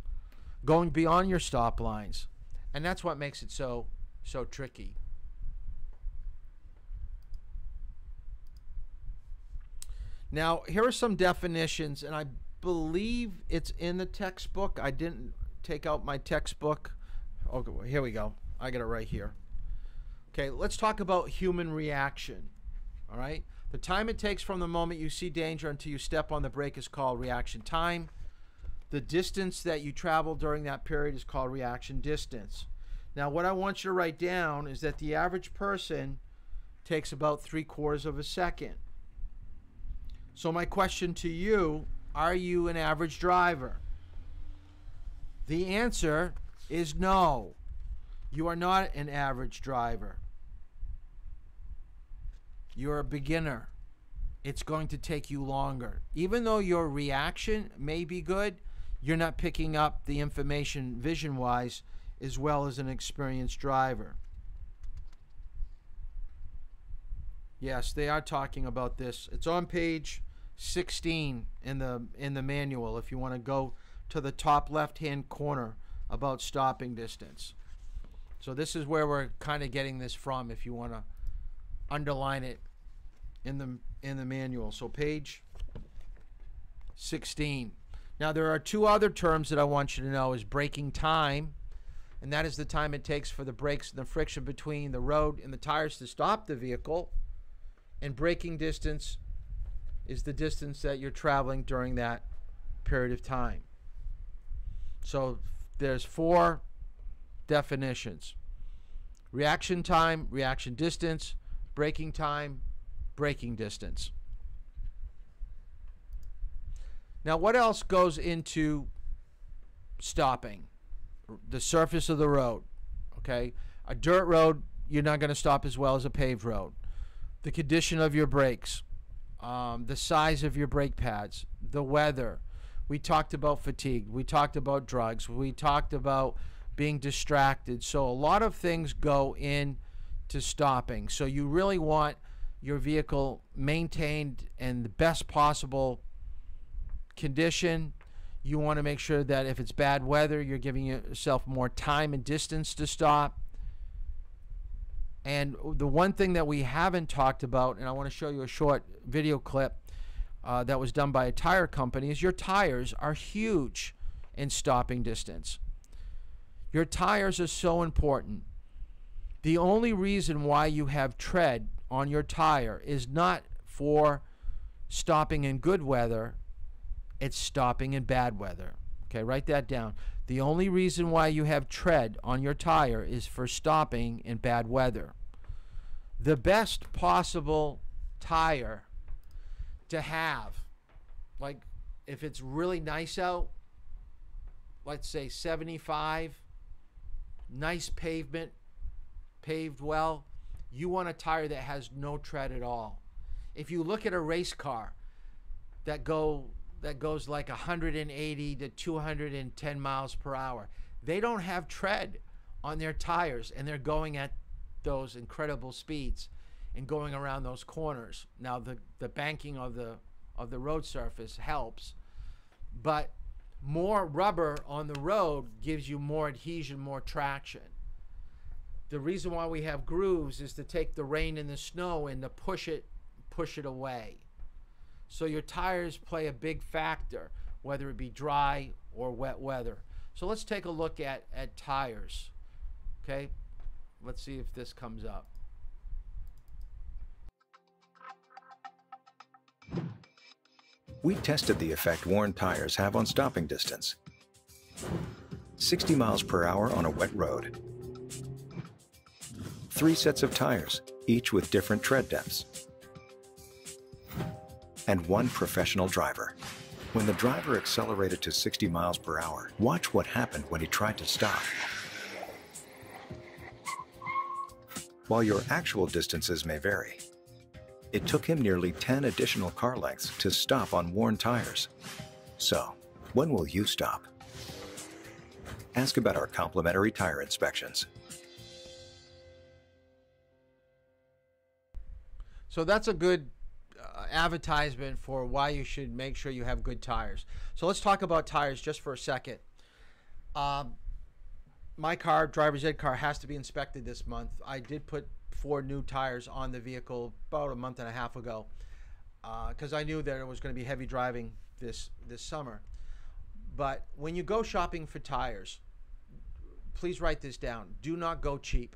going beyond your stop lines. And that's what makes it so so tricky. Now, here are some definitions, and I believe it's in the textbook. I didn't take out my textbook. Oh, okay, well, here we go. I got it right here. Okay, let's talk about human reaction. All right? The time it takes from the moment you see danger until you step on the brake is called reaction time. The distance that you travel during that period is called reaction distance. Now, what I want you to write down is that the average person takes about three quarters of a second. So, my question to you are you an average driver? The answer is no. You are not an average driver. You're a beginner. It's going to take you longer. Even though your reaction may be good, you're not picking up the information vision wise as well as an experienced driver. Yes, they are talking about this. It's on page 16 in the in the manual if you want to go to the top left-hand corner about stopping distance. So this is where we're kind of getting this from if you want to underline it in the in the manual. So page 16. Now there are two other terms that I want you to know is braking time and that is the time it takes for the brakes and the friction between the road and the tires to stop the vehicle. And braking distance is the distance that you're traveling during that period of time. So there's four definitions. Reaction time, reaction distance, braking time, braking distance. Now what else goes into stopping? the surface of the road. Okay, a dirt road, you're not going to stop as well as a paved road. The condition of your brakes, um, the size of your brake pads, the weather. We talked about fatigue. We talked about drugs. We talked about being distracted. So a lot of things go in to stopping. So you really want your vehicle maintained in the best possible condition you want to make sure that if it's bad weather, you're giving yourself more time and distance to stop. And the one thing that we haven't talked about, and I want to show you a short video clip uh, that was done by a tire company, is your tires are huge in stopping distance. Your tires are so important. The only reason why you have tread on your tire is not for stopping in good weather, it's stopping in bad weather. Okay, write that down. The only reason why you have tread on your tire is for stopping in bad weather. The best possible tire to have, like if it's really nice out, let's say 75, nice pavement, paved well, you want a tire that has no tread at all. If you look at a race car that go that goes like 180 to 210 miles per hour. They don't have tread on their tires and they're going at those incredible speeds and going around those corners. Now the, the banking of the of the road surface helps, but more rubber on the road gives you more adhesion, more traction. The reason why we have grooves is to take the rain and the snow and to push it push it away. So your tires play a big factor, whether it be dry or wet weather. So let's take a look at, at tires. Okay, let's see if this comes up. We tested the effect worn tires have on stopping distance. 60 miles per hour on a wet road. Three sets of tires, each with different tread depths and one professional driver. When the driver accelerated to 60 miles per hour, watch what happened when he tried to stop. While your actual distances may vary, it took him nearly 10 additional car lengths to stop on worn tires. So, when will you stop? Ask about our complimentary tire inspections. So that's a good advertisement for why you should make sure you have good tires. So let's talk about tires just for a second. Um, my car, driver's ed car, has to be inspected this month. I did put four new tires on the vehicle about a month and a half ago because uh, I knew that it was going to be heavy driving this this summer. But when you go shopping for tires, please write this down. Do not go cheap.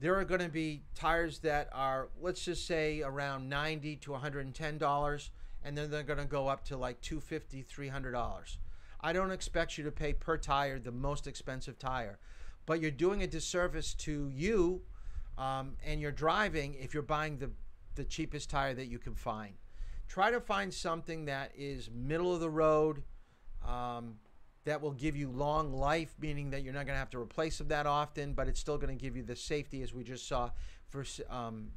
There are going to be tires that are, let's just say, around 90 to 110 dollars, and then they're going to go up to like 250, 300 dollars. I don't expect you to pay per tire the most expensive tire, but you're doing a disservice to you um, and you're driving if you're buying the, the cheapest tire that you can find. Try to find something that is middle of the road, um, that will give you long life, meaning that you're not going to have to replace them that often, but it's still going to give you the safety as we just saw for um,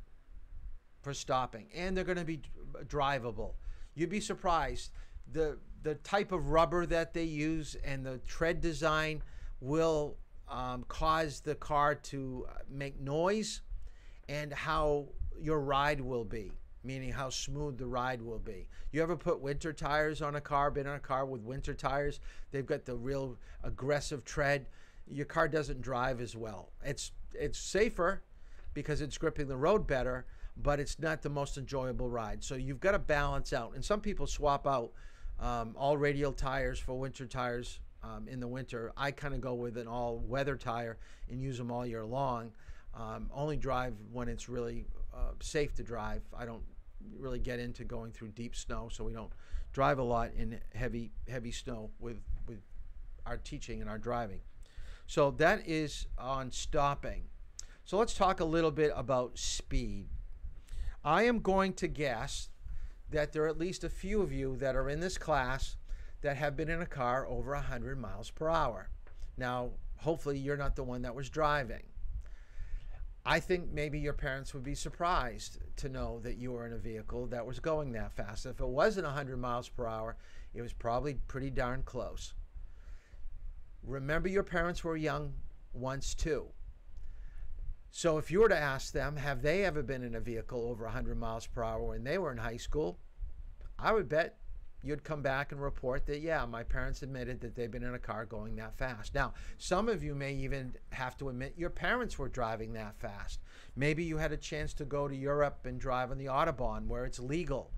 for stopping, and they're going to be drivable. You'd be surprised. The the type of rubber that they use and the tread design will um, cause the car to make noise, and how your ride will be meaning how smooth the ride will be. You ever put winter tires on a car, been on a car with winter tires? They've got the real aggressive tread. Your car doesn't drive as well. It's it's safer because it's gripping the road better, but it's not the most enjoyable ride. So you've got to balance out. And some people swap out um, all radial tires for winter tires um, in the winter. I kind of go with an all weather tire and use them all year long. Um, only drive when it's really uh, safe to drive. I don't really get into going through deep snow, so we don't drive a lot in heavy heavy snow with with our teaching and our driving. So that is on stopping. So let's talk a little bit about speed. I am going to guess that there are at least a few of you that are in this class that have been in a car over 100 miles per hour. Now, hopefully, you're not the one that was driving. I think maybe your parents would be surprised to know that you were in a vehicle that was going that fast. If it wasn't 100 miles per hour, it was probably pretty darn close. Remember, your parents were young once too. So if you were to ask them, have they ever been in a vehicle over 100 miles per hour when they were in high school? I would bet you'd come back and report that, yeah, my parents admitted that they've been in a car going that fast. Now, some of you may even have to admit your parents were driving that fast. Maybe you had a chance to go to Europe and drive on the Autobahn where it's legal.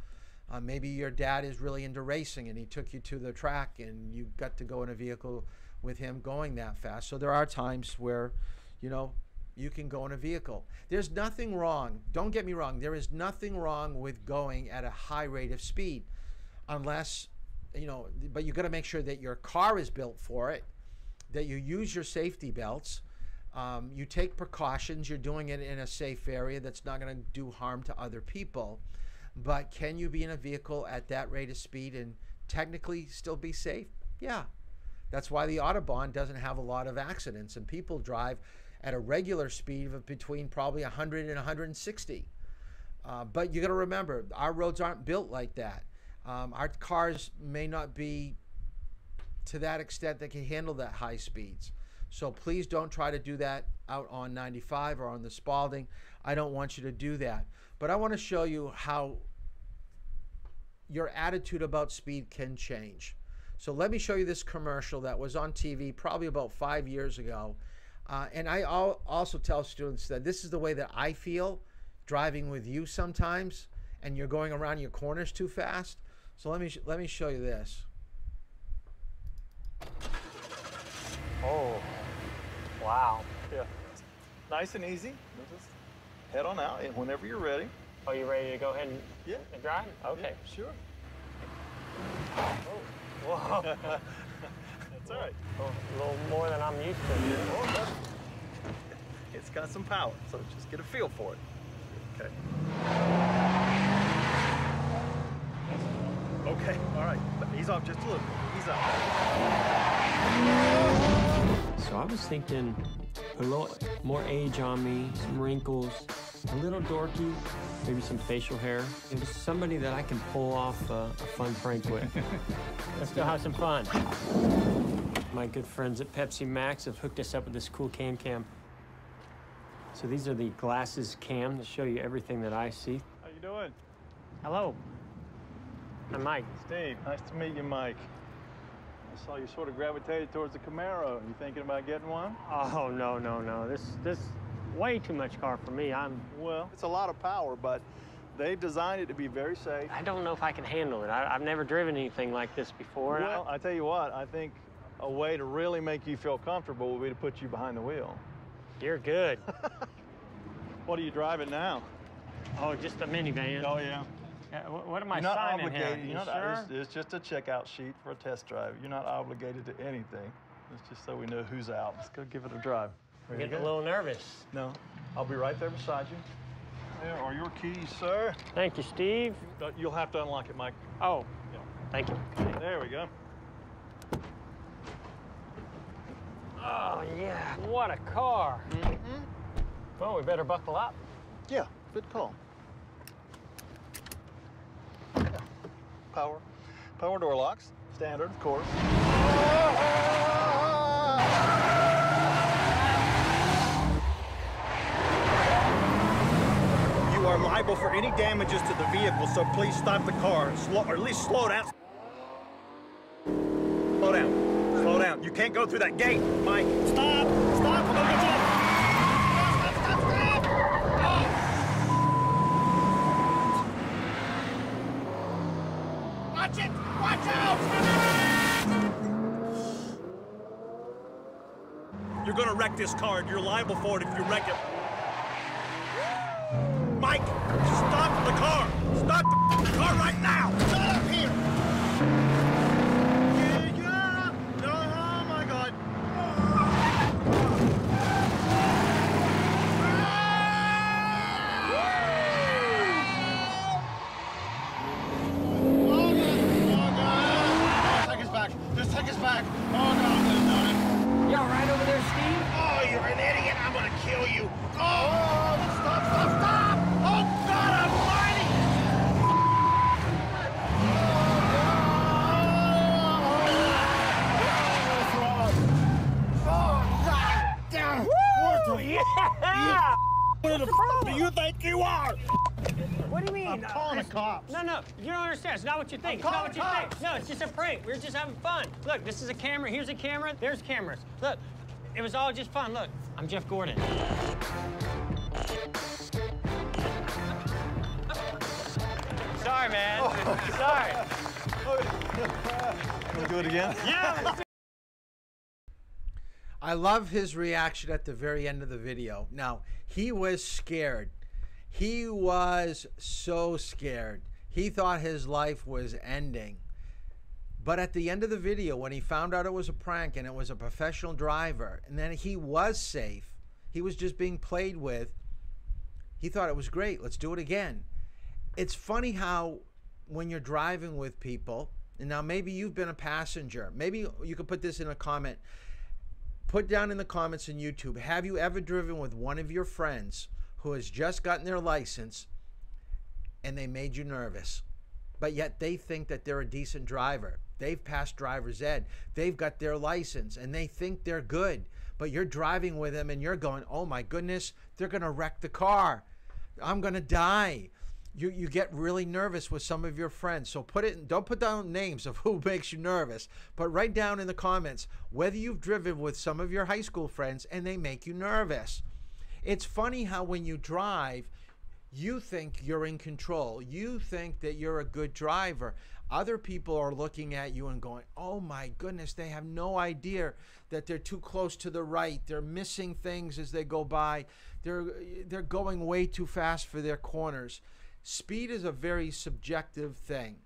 Uh, maybe your dad is really into racing and he took you to the track and you got to go in a vehicle with him going that fast. So there are times where, you know, you can go in a vehicle. There's nothing wrong, don't get me wrong, there is nothing wrong with going at a high rate of speed unless you know but you got to make sure that your car is built for it that you use your safety belts um, you take precautions you're doing it in a safe area that's not going to do harm to other people but can you be in a vehicle at that rate of speed and technically still be safe? Yeah. That's why the autobahn doesn't have a lot of accidents and people drive at a regular speed of between probably 100 and 160 uh, but you got to remember our roads aren't built like that um, our cars may not be to that extent that can handle that high speeds. So please don't try to do that out on 95 or on the Spaulding. I don't want you to do that. But I want to show you how your attitude about speed can change. So let me show you this commercial that was on TV probably about five years ago. Uh, and I also tell students that this is the way that I feel driving with you sometimes, and you're going around your corners too fast. So let me let me show you this. Oh, wow. Yeah. Nice and easy. Just head on out and whenever you're ready. Are you ready to go ahead and, yeah. and drive? Okay. Yeah, sure. Oh. Whoa. That's all right. Oh, a little more than I'm used to. Yeah. Oh, it's got some power, so just get a feel for it. Okay. Okay, all right. He's off just a little. He's up. So I was thinking a little more age on me, some wrinkles, a little dorky, maybe some facial hair. It was somebody that I can pull off a, a fun prank with. Let's go have some fun. My good friends at Pepsi Max have hooked us up with this cool cam cam. So these are the glasses cam to show you everything that I see. How you doing? Hello. I'm Mike. Steve, nice to meet you, Mike. I saw you sort of gravitated towards the Camaro. You thinking about getting one? Oh, no, no, no. This, this way too much car for me. I'm... Well, it's a lot of power, but they designed it to be very safe. I don't know if I can handle it. I, have never driven anything like this before. Well, I... I tell you what, I think a way to really make you feel comfortable would be to put you behind the wheel. You're good. What are you driving now? Oh, just a minivan. Oh, yeah. Yeah, what am I You're not signing obligated. here? You're You not, sure? it's, it's just a checkout sheet for a test drive. You're not obligated to anything. It's just so we know who's out. Let's go give it a drive. I'm Ready to getting a little nervous. No, I'll be right there beside you. There are your keys, sir. Thank you, Steve. Uh, You'll have to unlock it, Mike. Oh, yeah. thank you. There we go. Oh, yeah. What a car. Mm-hmm. Well, we better buckle up. Yeah, good call. Power, power door locks, standard, of course. You are liable for any damages to the vehicle, so please stop the car, slow, or at least slow down. Slow down. Slow down. You can't go through that gate, Mike. Stop! Stop! I'm gonna get you. Stop, stop, stop, stop! Watch it! Watch out! You're gonna wreck this car, you're liable for it if you wreck it. Mike, stop the car! Stop the car right now! Get up here! Yeah, yeah. No, oh my God! Take us back. Just take us back. Oh, no, no, no. You all right over there, Steve? Oh, you're an idiot. I'm gonna kill you. Oh, stop, stop, stop! Oh, God almighty! Oh, God damn! What the yeah! Who the f do you think you are? What do you mean? I'm calling the cops. No, no, you don't understand. It's not what you think. It's not what you cops. think. No, it's just a prank. We're just having fun. Look, this is a camera. Here's a camera. There's cameras. Look, it was all just fun. Look, I'm Jeff Gordon. Sorry, man. Oh. Sorry. Wanna do it again? Yeah. I love his reaction at the very end of the video. Now, he was scared. He was so scared. He thought his life was ending. But at the end of the video, when he found out it was a prank and it was a professional driver, and then he was safe, he was just being played with, he thought it was great. Let's do it again. It's funny how when you're driving with people, and now maybe you've been a passenger, maybe you could put this in a comment put down in the comments on YouTube have you ever driven with one of your friends who has just gotten their license and they made you nervous? But yet they think that they're a decent driver. They've passed driver's ed. They've got their license and they think they're good. But you're driving with them and you're going, oh my goodness, they're going to wreck the car. I'm going to die. You, you get really nervous with some of your friends. So put it, don't put down names of who makes you nervous, but write down in the comments whether you've driven with some of your high school friends and they make you nervous. It's funny how when you drive, you think you're in control. You think that you're a good driver. Other people are looking at you and going, oh my goodness, they have no idea that they're too close to the right. They're missing things as they go by. They're, they're going way too fast for their corners. Speed is a very subjective thing.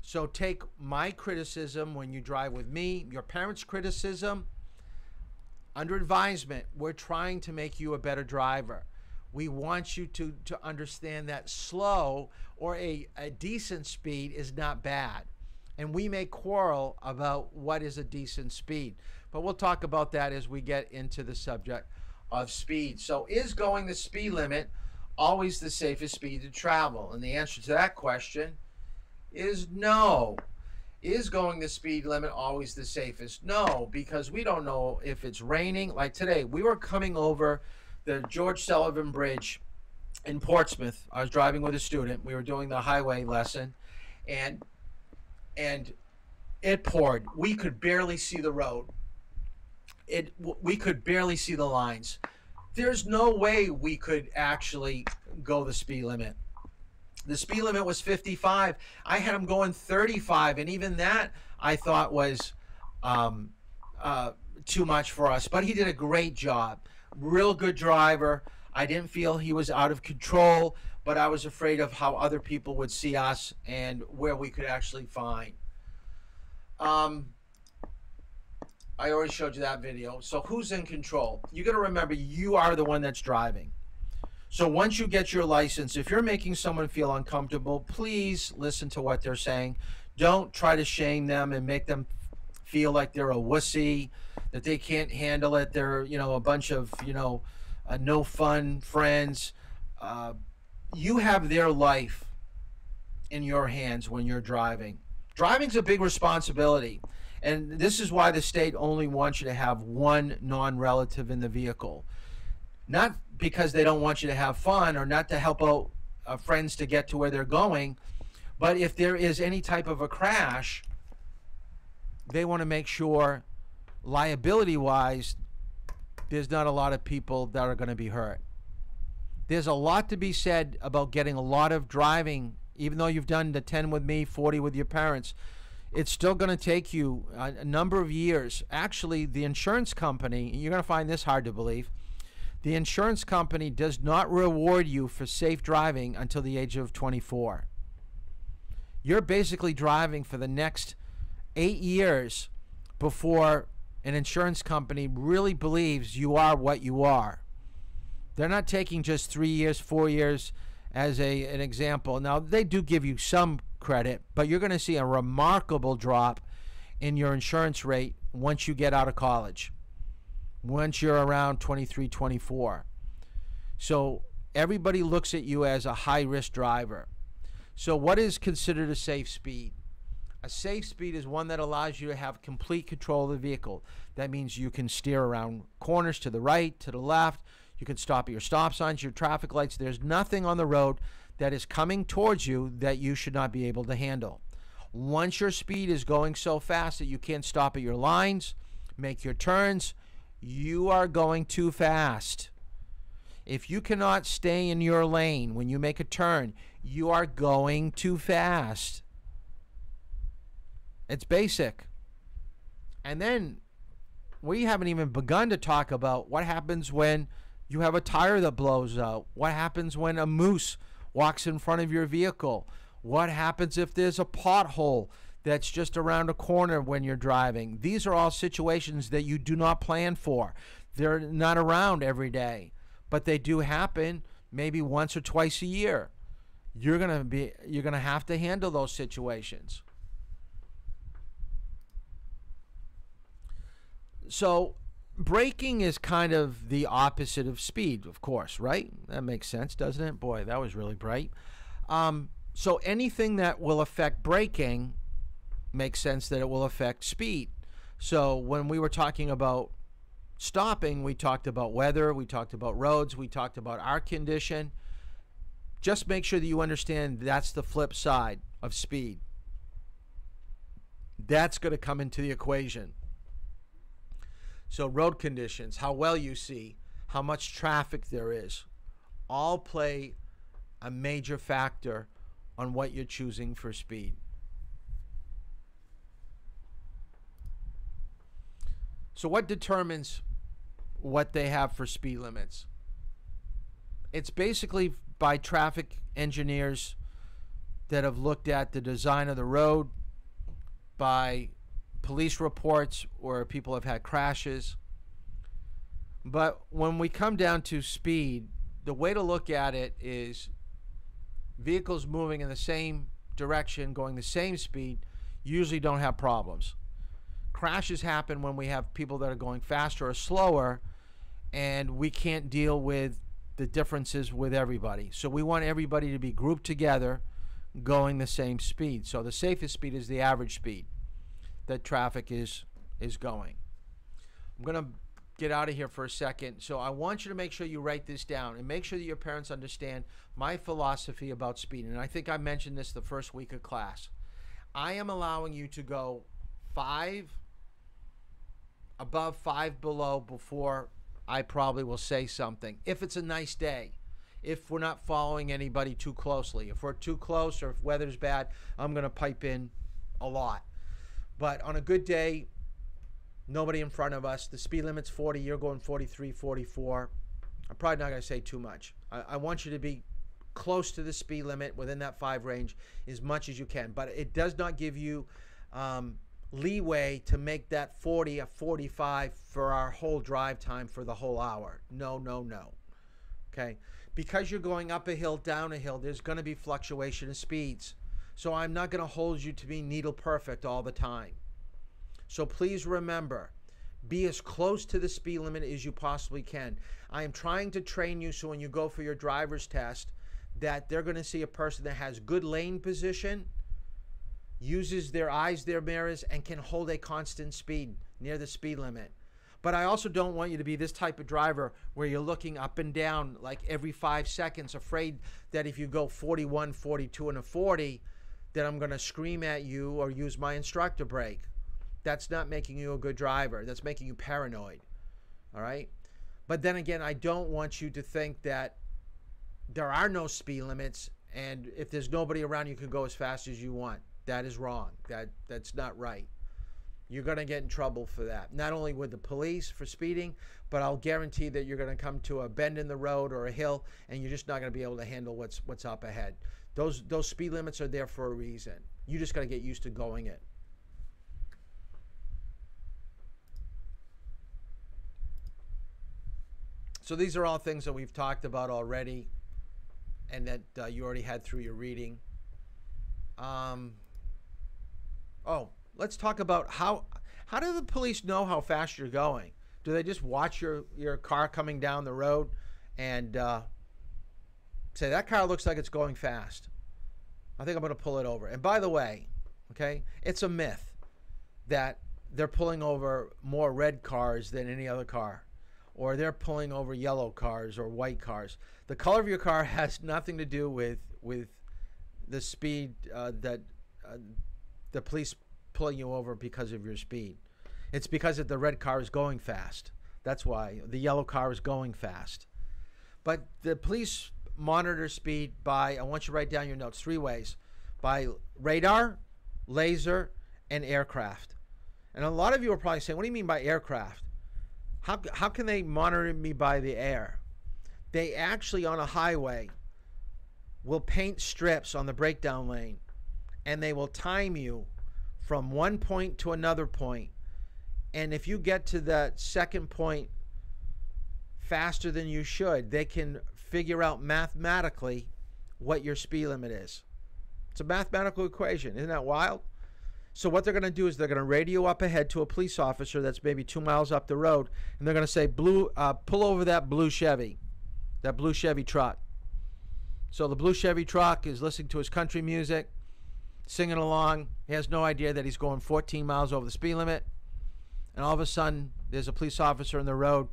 So take my criticism when you drive with me, your parents' criticism, under advisement, we're trying to make you a better driver. We want you to, to understand that slow or a, a decent speed is not bad. And we may quarrel about what is a decent speed. But we'll talk about that as we get into the subject of speed. So, is going the speed limit always the safest speed to travel? And the answer to that question is no. Is going the speed limit always the safest? No, because we don't know if it's raining. Like today, we were coming over the George Sullivan Bridge in Portsmouth. I was driving with a student. We were doing the highway lesson, and and it poured. We could barely see the road. It we could barely see the lines. There's no way we could actually go the speed limit. The speed limit was 55. I had him going 35, and even that I thought was um, uh, too much for us. But he did a great job. Real good driver. I didn't feel he was out of control, but I was afraid of how other people would see us and where we could actually find. Um, I already showed you that video. So who's in control? You got to remember you are the one that's driving. So once you get your license, if you're making someone feel uncomfortable, please listen to what they're saying. Don't try to shame them and make them feel like they're a wussy, that they can't handle it. They're, you know, a bunch of, you know, uh, no fun friends. Uh, you have their life in your hands when you're driving. Driving's a big responsibility. And this is why the state only wants you to have one non relative in the vehicle. Not because they don't want you to have fun or not to help out uh, friends to get to where they're going, but if there is any type of a crash, they want to make sure, liability wise, there's not a lot of people that are going to be hurt. There's a lot to be said about getting a lot of driving, even though you've done the 10 with me, 40 with your parents. It's still going to take you a, a number of years. Actually, the insurance company, you're going to find this hard to believe, the insurance company does not reward you for safe driving until the age of 24. You're basically driving for the next eight years before an insurance company really believes you are what you are. They're not taking just three years, four years as a an example. Now they do give you some credit, but you're going to see a remarkable drop in your insurance rate once you get out of college. Once you're around 23, 24. So everybody looks at you as a high risk driver. So what is considered a safe speed? A safe speed is one that allows you to have complete control of the vehicle. That means you can steer around corners to the right, to the left. You can stop at your stop signs, your traffic lights. There's nothing on the road that is coming towards you that you should not be able to handle. Once your speed is going so fast that you can't stop at your lines, make your turns, you are going too fast. If you cannot stay in your lane when you make a turn, you are going too fast. It's basic. And then we haven't even begun to talk about what happens when you have a tire that blows out. What happens when a moose walks in front of your vehicle? What happens if there's a pothole that's just around a corner when you're driving? These are all situations that you do not plan for. They're not around every day, but they do happen maybe once or twice a year. You're going to be you're going to have to handle those situations. So braking is kind of the opposite of speed, of course, right? That makes sense, doesn't it? Boy, that was really bright. Um, so anything that will affect braking makes sense that it will affect speed. So when we were talking about stopping, we talked about weather, we talked about roads, we talked about our condition. Just make sure that you understand that's the flip side of speed. That's going to come into the equation. So, road conditions, how well you see, how much traffic there is, all play a major factor on what you're choosing for speed. So, what determines what they have for speed limits? It's basically by traffic engineers that have looked at the design of the road, by police reports where people have had crashes. But when we come down to speed, the way to look at it is vehicles moving in the same direction, going the same speed, usually don't have problems. Crashes happen when we have people that are going faster or slower, and we can't deal with the differences with everybody. So we want everybody to be grouped together going the same speed. So the safest speed is the average speed that traffic is is going. I'm going to get out of here for a second. So I want you to make sure you write this down and make sure that your parents understand my philosophy about speed. And I think I mentioned this the first week of class. I am allowing you to go 5 above 5 below before I probably will say something. If it's a nice day, if we're not following anybody too closely. If we're too close or if weather's bad, I'm going to pipe in a lot. But on a good day, nobody in front of us. The speed limit's 40. You're going 43, 44. I'm probably not going to say too much. I, I want you to be close to the speed limit within that five range as much as you can, but it does not give you um, leeway to make that 40 a 45 for our whole drive time for the whole hour. No, no, no. Okay? Because you're going up a hill, down a hill, there's going to be fluctuation in speeds. So I'm not going to hold you to be needle perfect all the time. So please remember, be as close to the speed limit as you possibly can. I am trying to train you so when you go for your driver's test that they're going to see a person that has good lane position, uses their eyes, their mirrors, and can hold a constant speed near the speed limit. But I also don't want you to be this type of driver where you're looking up and down like every five seconds, afraid that if you go 41, 42, and a 40, that I'm going to scream at you or use my instructor brake. That's not making you a good driver. That's making you paranoid. All right? But then again, I don't want you to think that there are no speed limits and if there's nobody around you can go as fast as you want. That is wrong. That that's not right. You're going to get in trouble for that. Not only with the police for speeding, but I'll guarantee that you're going to come to a bend in the road or a hill and you're just not going to be able to handle what's what's up ahead. Those those speed limits are there for a reason. You just got to get used to going it. So these are all things that we've talked about already and that uh, you already had through your reading. Um, oh, let's talk about how how do the police know how fast you're going? Do they just watch your your car coming down the road and uh, say that car looks like it's going fast? I think I'm going to pull it over. And by the way, okay, it's a myth that they're pulling over more red cars than any other car or they're pulling over yellow cars or white cars. The color of your car has nothing to do with with the speed uh, that uh, the police pulling you over because of your speed. It's because the red car is going fast. That's why the yellow car is going fast. But the police monitor speed by I want you to write down your notes three ways by radar, laser, and aircraft. And a lot of you are probably saying, "What do you mean by aircraft?" How, how can they monitor me by the air? They actually, on a highway, will paint strips on the breakdown lane and they will time you from one point to another point. And if you get to the second point faster than you should, they can figure out mathematically what your speed limit is. It's a mathematical equation. Isn't that wild? So what they're going to do is they're going to radio up ahead to a police officer that's maybe two miles up the road, and they're going to say, "Blue, uh, pull over that blue Chevy, that blue Chevy truck." So the blue Chevy truck is listening to his country music, singing along. He has no idea that he's going 14 miles over the speed limit, and all of a sudden there's a police officer in the road.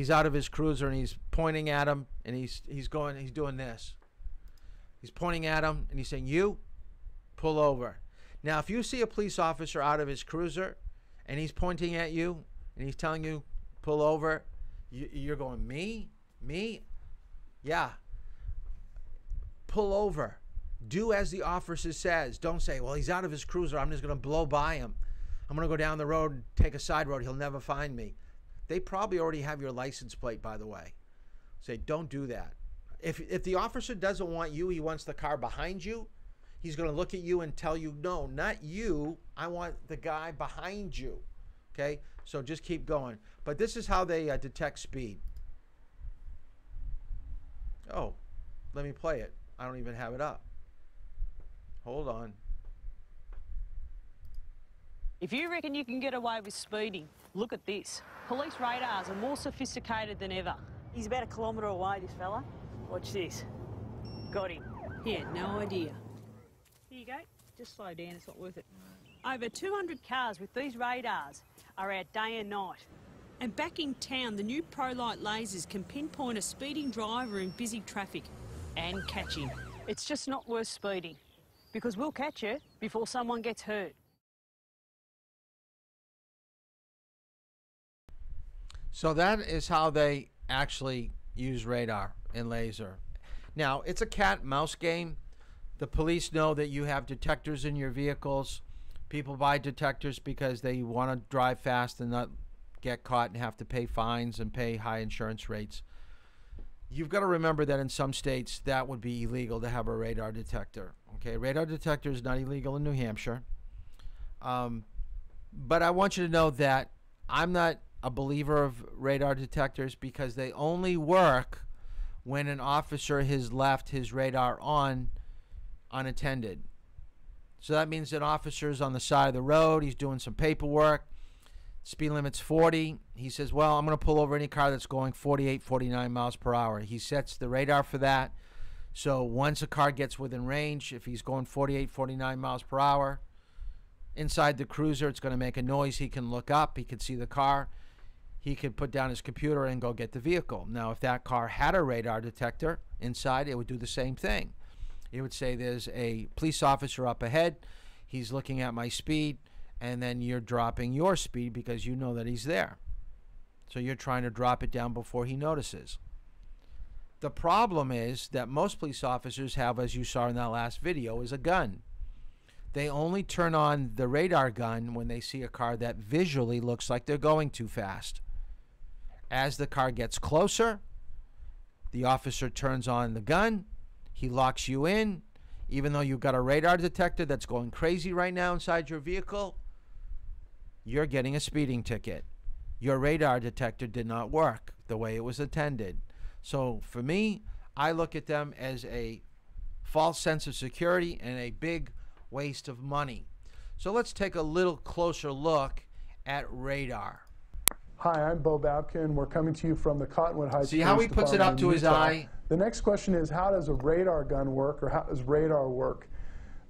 He's out of his cruiser and he's pointing at him, and he's he's going, he's doing this. He's pointing at him and he's saying, "You, pull over." Now, if you see a police officer out of his cruiser and he's pointing at you and he's telling you, pull over, you, are going, me? Me? Yeah. Pull over. Do as the officer says. Don't say, well, he's out of his cruiser. I'm just going to blow by him. I'm going to go down the road take a side road. He'll never find me. They probably already have your license plate, by the way. Say, don't do that. If, if the officer doesn't want you, he wants the car behind you, He's going to look at you and tell you, no, not you. I want the guy behind you. Okay? So just keep going. But this is how they uh, detect speed. Oh, let me play it. I don't even have it up. Hold on. If you reckon you can get away with speeding, look at this. Police radars are more sophisticated than ever. He's about a kilometre away, this fella. Watch this. Got him. He had no idea Here you go. Just slow down, it's not worth it. Over 200 cars with these radars are out day and night. And back in town, the new ProLight lasers can pinpoint a speeding driver in busy traffic and catch him. It's just not worth speeding because we'll catch you before someone gets hurt. So that is how they actually use radar and laser. Now, it's a cat mouse game. The police know that you have detectors in your vehicles. People buy detectors because they want to drive fast and not get caught and have to pay fines and pay high insurance rates. you've got to remember that in some states that would be illegal to have a radar detector. Okay, radar detector is not illegal in New Hampshire. Um, but I want you to know that I'm not a believer of radar detectors because they only work when an officer has left his radar on unattended. So that means that officer's on the side of the road, he's doing some paperwork, speed limit's 40. He says, Well, I'm going to pull over any car that's going 48, 49 miles per hour. He sets the radar for that. So once a car gets within range, if he's going 48, 49 miles per hour, inside the cruiser, it's going to make a noise. He can look up, he can see the car, he could put down his computer and go get the vehicle. Now, if that car had a radar detector inside, it would do the same thing. It would say there's a police officer up ahead, he's looking at my speed, and then you're dropping your speed because you know that he's there. So you're trying to drop it down before he notices. The problem is that most police officers have, as you saw in that last video, is a gun. They only turn on the radar gun when they see a car that visually looks like they're going too fast. As the car gets closer, the officer turns on the gun, he locks you in, even though you've got a radar detector that's going crazy right now inside your vehicle, you're getting a speeding ticket. Your radar detector did not work the way it was intended. So for me, I look at them as a false sense of security and a big waste of money. So let's take a little closer look at radar. Hi, I'm Bo Babkin. We're coming to you from the Cottonwood Heights. See how he puts it up to his eye? The next question is, how does a radar gun work, or how does radar work?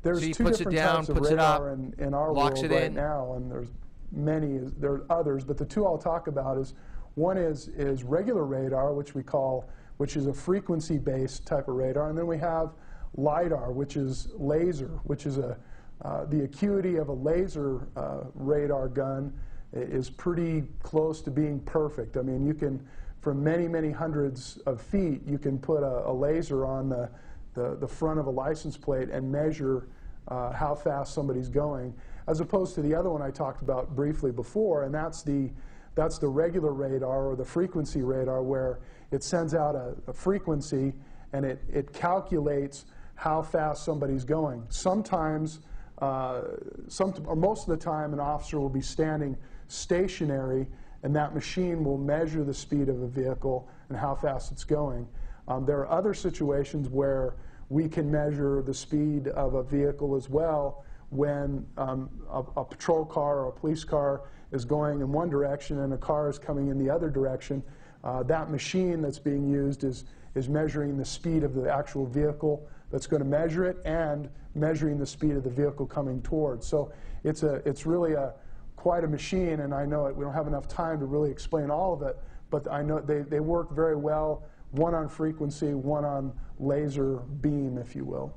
There's So two puts it different down, types of puts it radar up, in, in our world right in. now, and there's many. There are others, but the two I'll talk about is one is is regular radar, which we call, which is a frequency-based type of radar, and then we have lidar, which is laser, which is a uh, the acuity of a laser uh, radar gun is pretty close to being perfect. I mean, you can, from many, many hundreds of feet, you can put a, a laser on the, the, the front of a license plate and measure uh, how fast somebody's going, as opposed to the other one I talked about briefly before, and that's the, that's the regular radar or the frequency radar where it sends out a, a frequency and it, it calculates how fast somebody's going. Sometimes, uh, some, or most of the time, an officer will be standing stationary and that machine will measure the speed of a vehicle and how fast it's going. Um, there are other situations where we can measure the speed of a vehicle as well when um, a, a patrol car or a police car is going in one direction and a car is coming in the other direction. Uh, that machine that's being used is, is measuring the speed of the actual vehicle that's going to measure it and measuring the speed of the vehicle coming towards. So it's, a, it's really a, quite a machine, and I know it, we don't have enough time to really explain all of it, but I know they, they work very well, one on frequency, one on laser beam, if you will.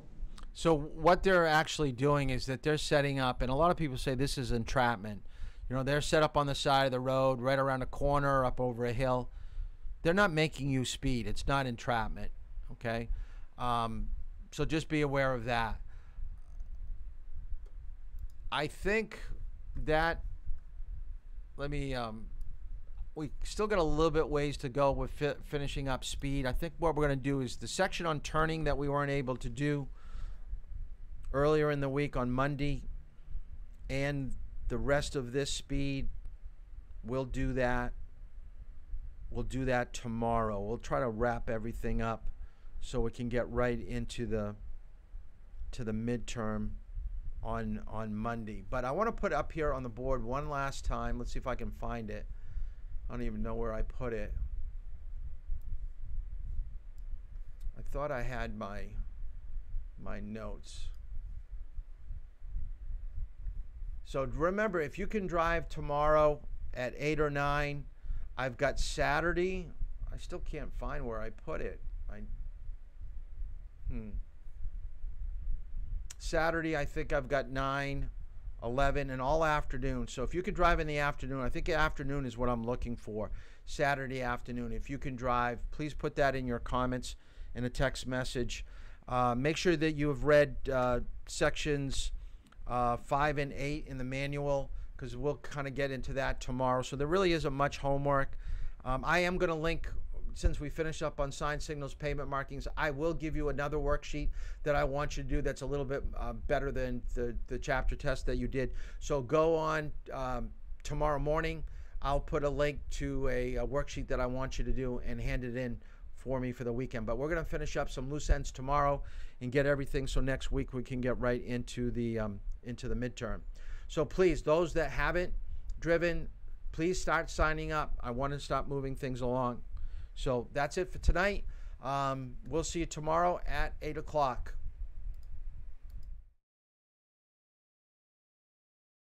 So what they're actually doing is that they're setting up, and a lot of people say this is entrapment. You know, they're set up on the side of the road, right around a corner, up over a hill. They're not making you speed. It's not entrapment. Okay, um, so just be aware of that. I think that. Let me. Um, we still got a little bit ways to go with fi- finishing up speed. I think what we're going to do is the section on turning that we weren't able to do earlier in the week on Monday, and the rest of this speed, we'll do that. We'll do that tomorrow. We'll try to wrap everything up so we can get right into the to the midterm on on Monday. But I want to put up here on the board one last time. Let's see if I can find it. I don't even know where I put it. I thought I had my my notes. So remember, if you can drive tomorrow at 8 or 9, I've got Saturday. I still can't find where I put it. I hmm. Saturday, I think I've got 9, 11, and all afternoon. So if you can drive in the afternoon, I think afternoon is what I'm looking for. Saturday afternoon. If you can drive, please put that in your comments in a text message. Uh, make sure that you have read uh, sections uh, 5 and 8 in the manual because we'll kind of get into that tomorrow. So there really isn't much homework. Um, I am going to link since we finished up on sign signals, payment markings, I will give you another worksheet that I want you to do that's a little bit uh, better than the, the chapter test that you did. So go on um, tomorrow morning. I'll put a link to a, a worksheet that I want you to do and hand it in for me for the weekend. But we're going to finish up some loose ends tomorrow and get everything so next week we can get right into the um, into the midterm. So please, those that haven't driven, please start signing up. I want to stop moving things along. So that's it for tonight. Um, we'll see you tomorrow at 8 o'clock.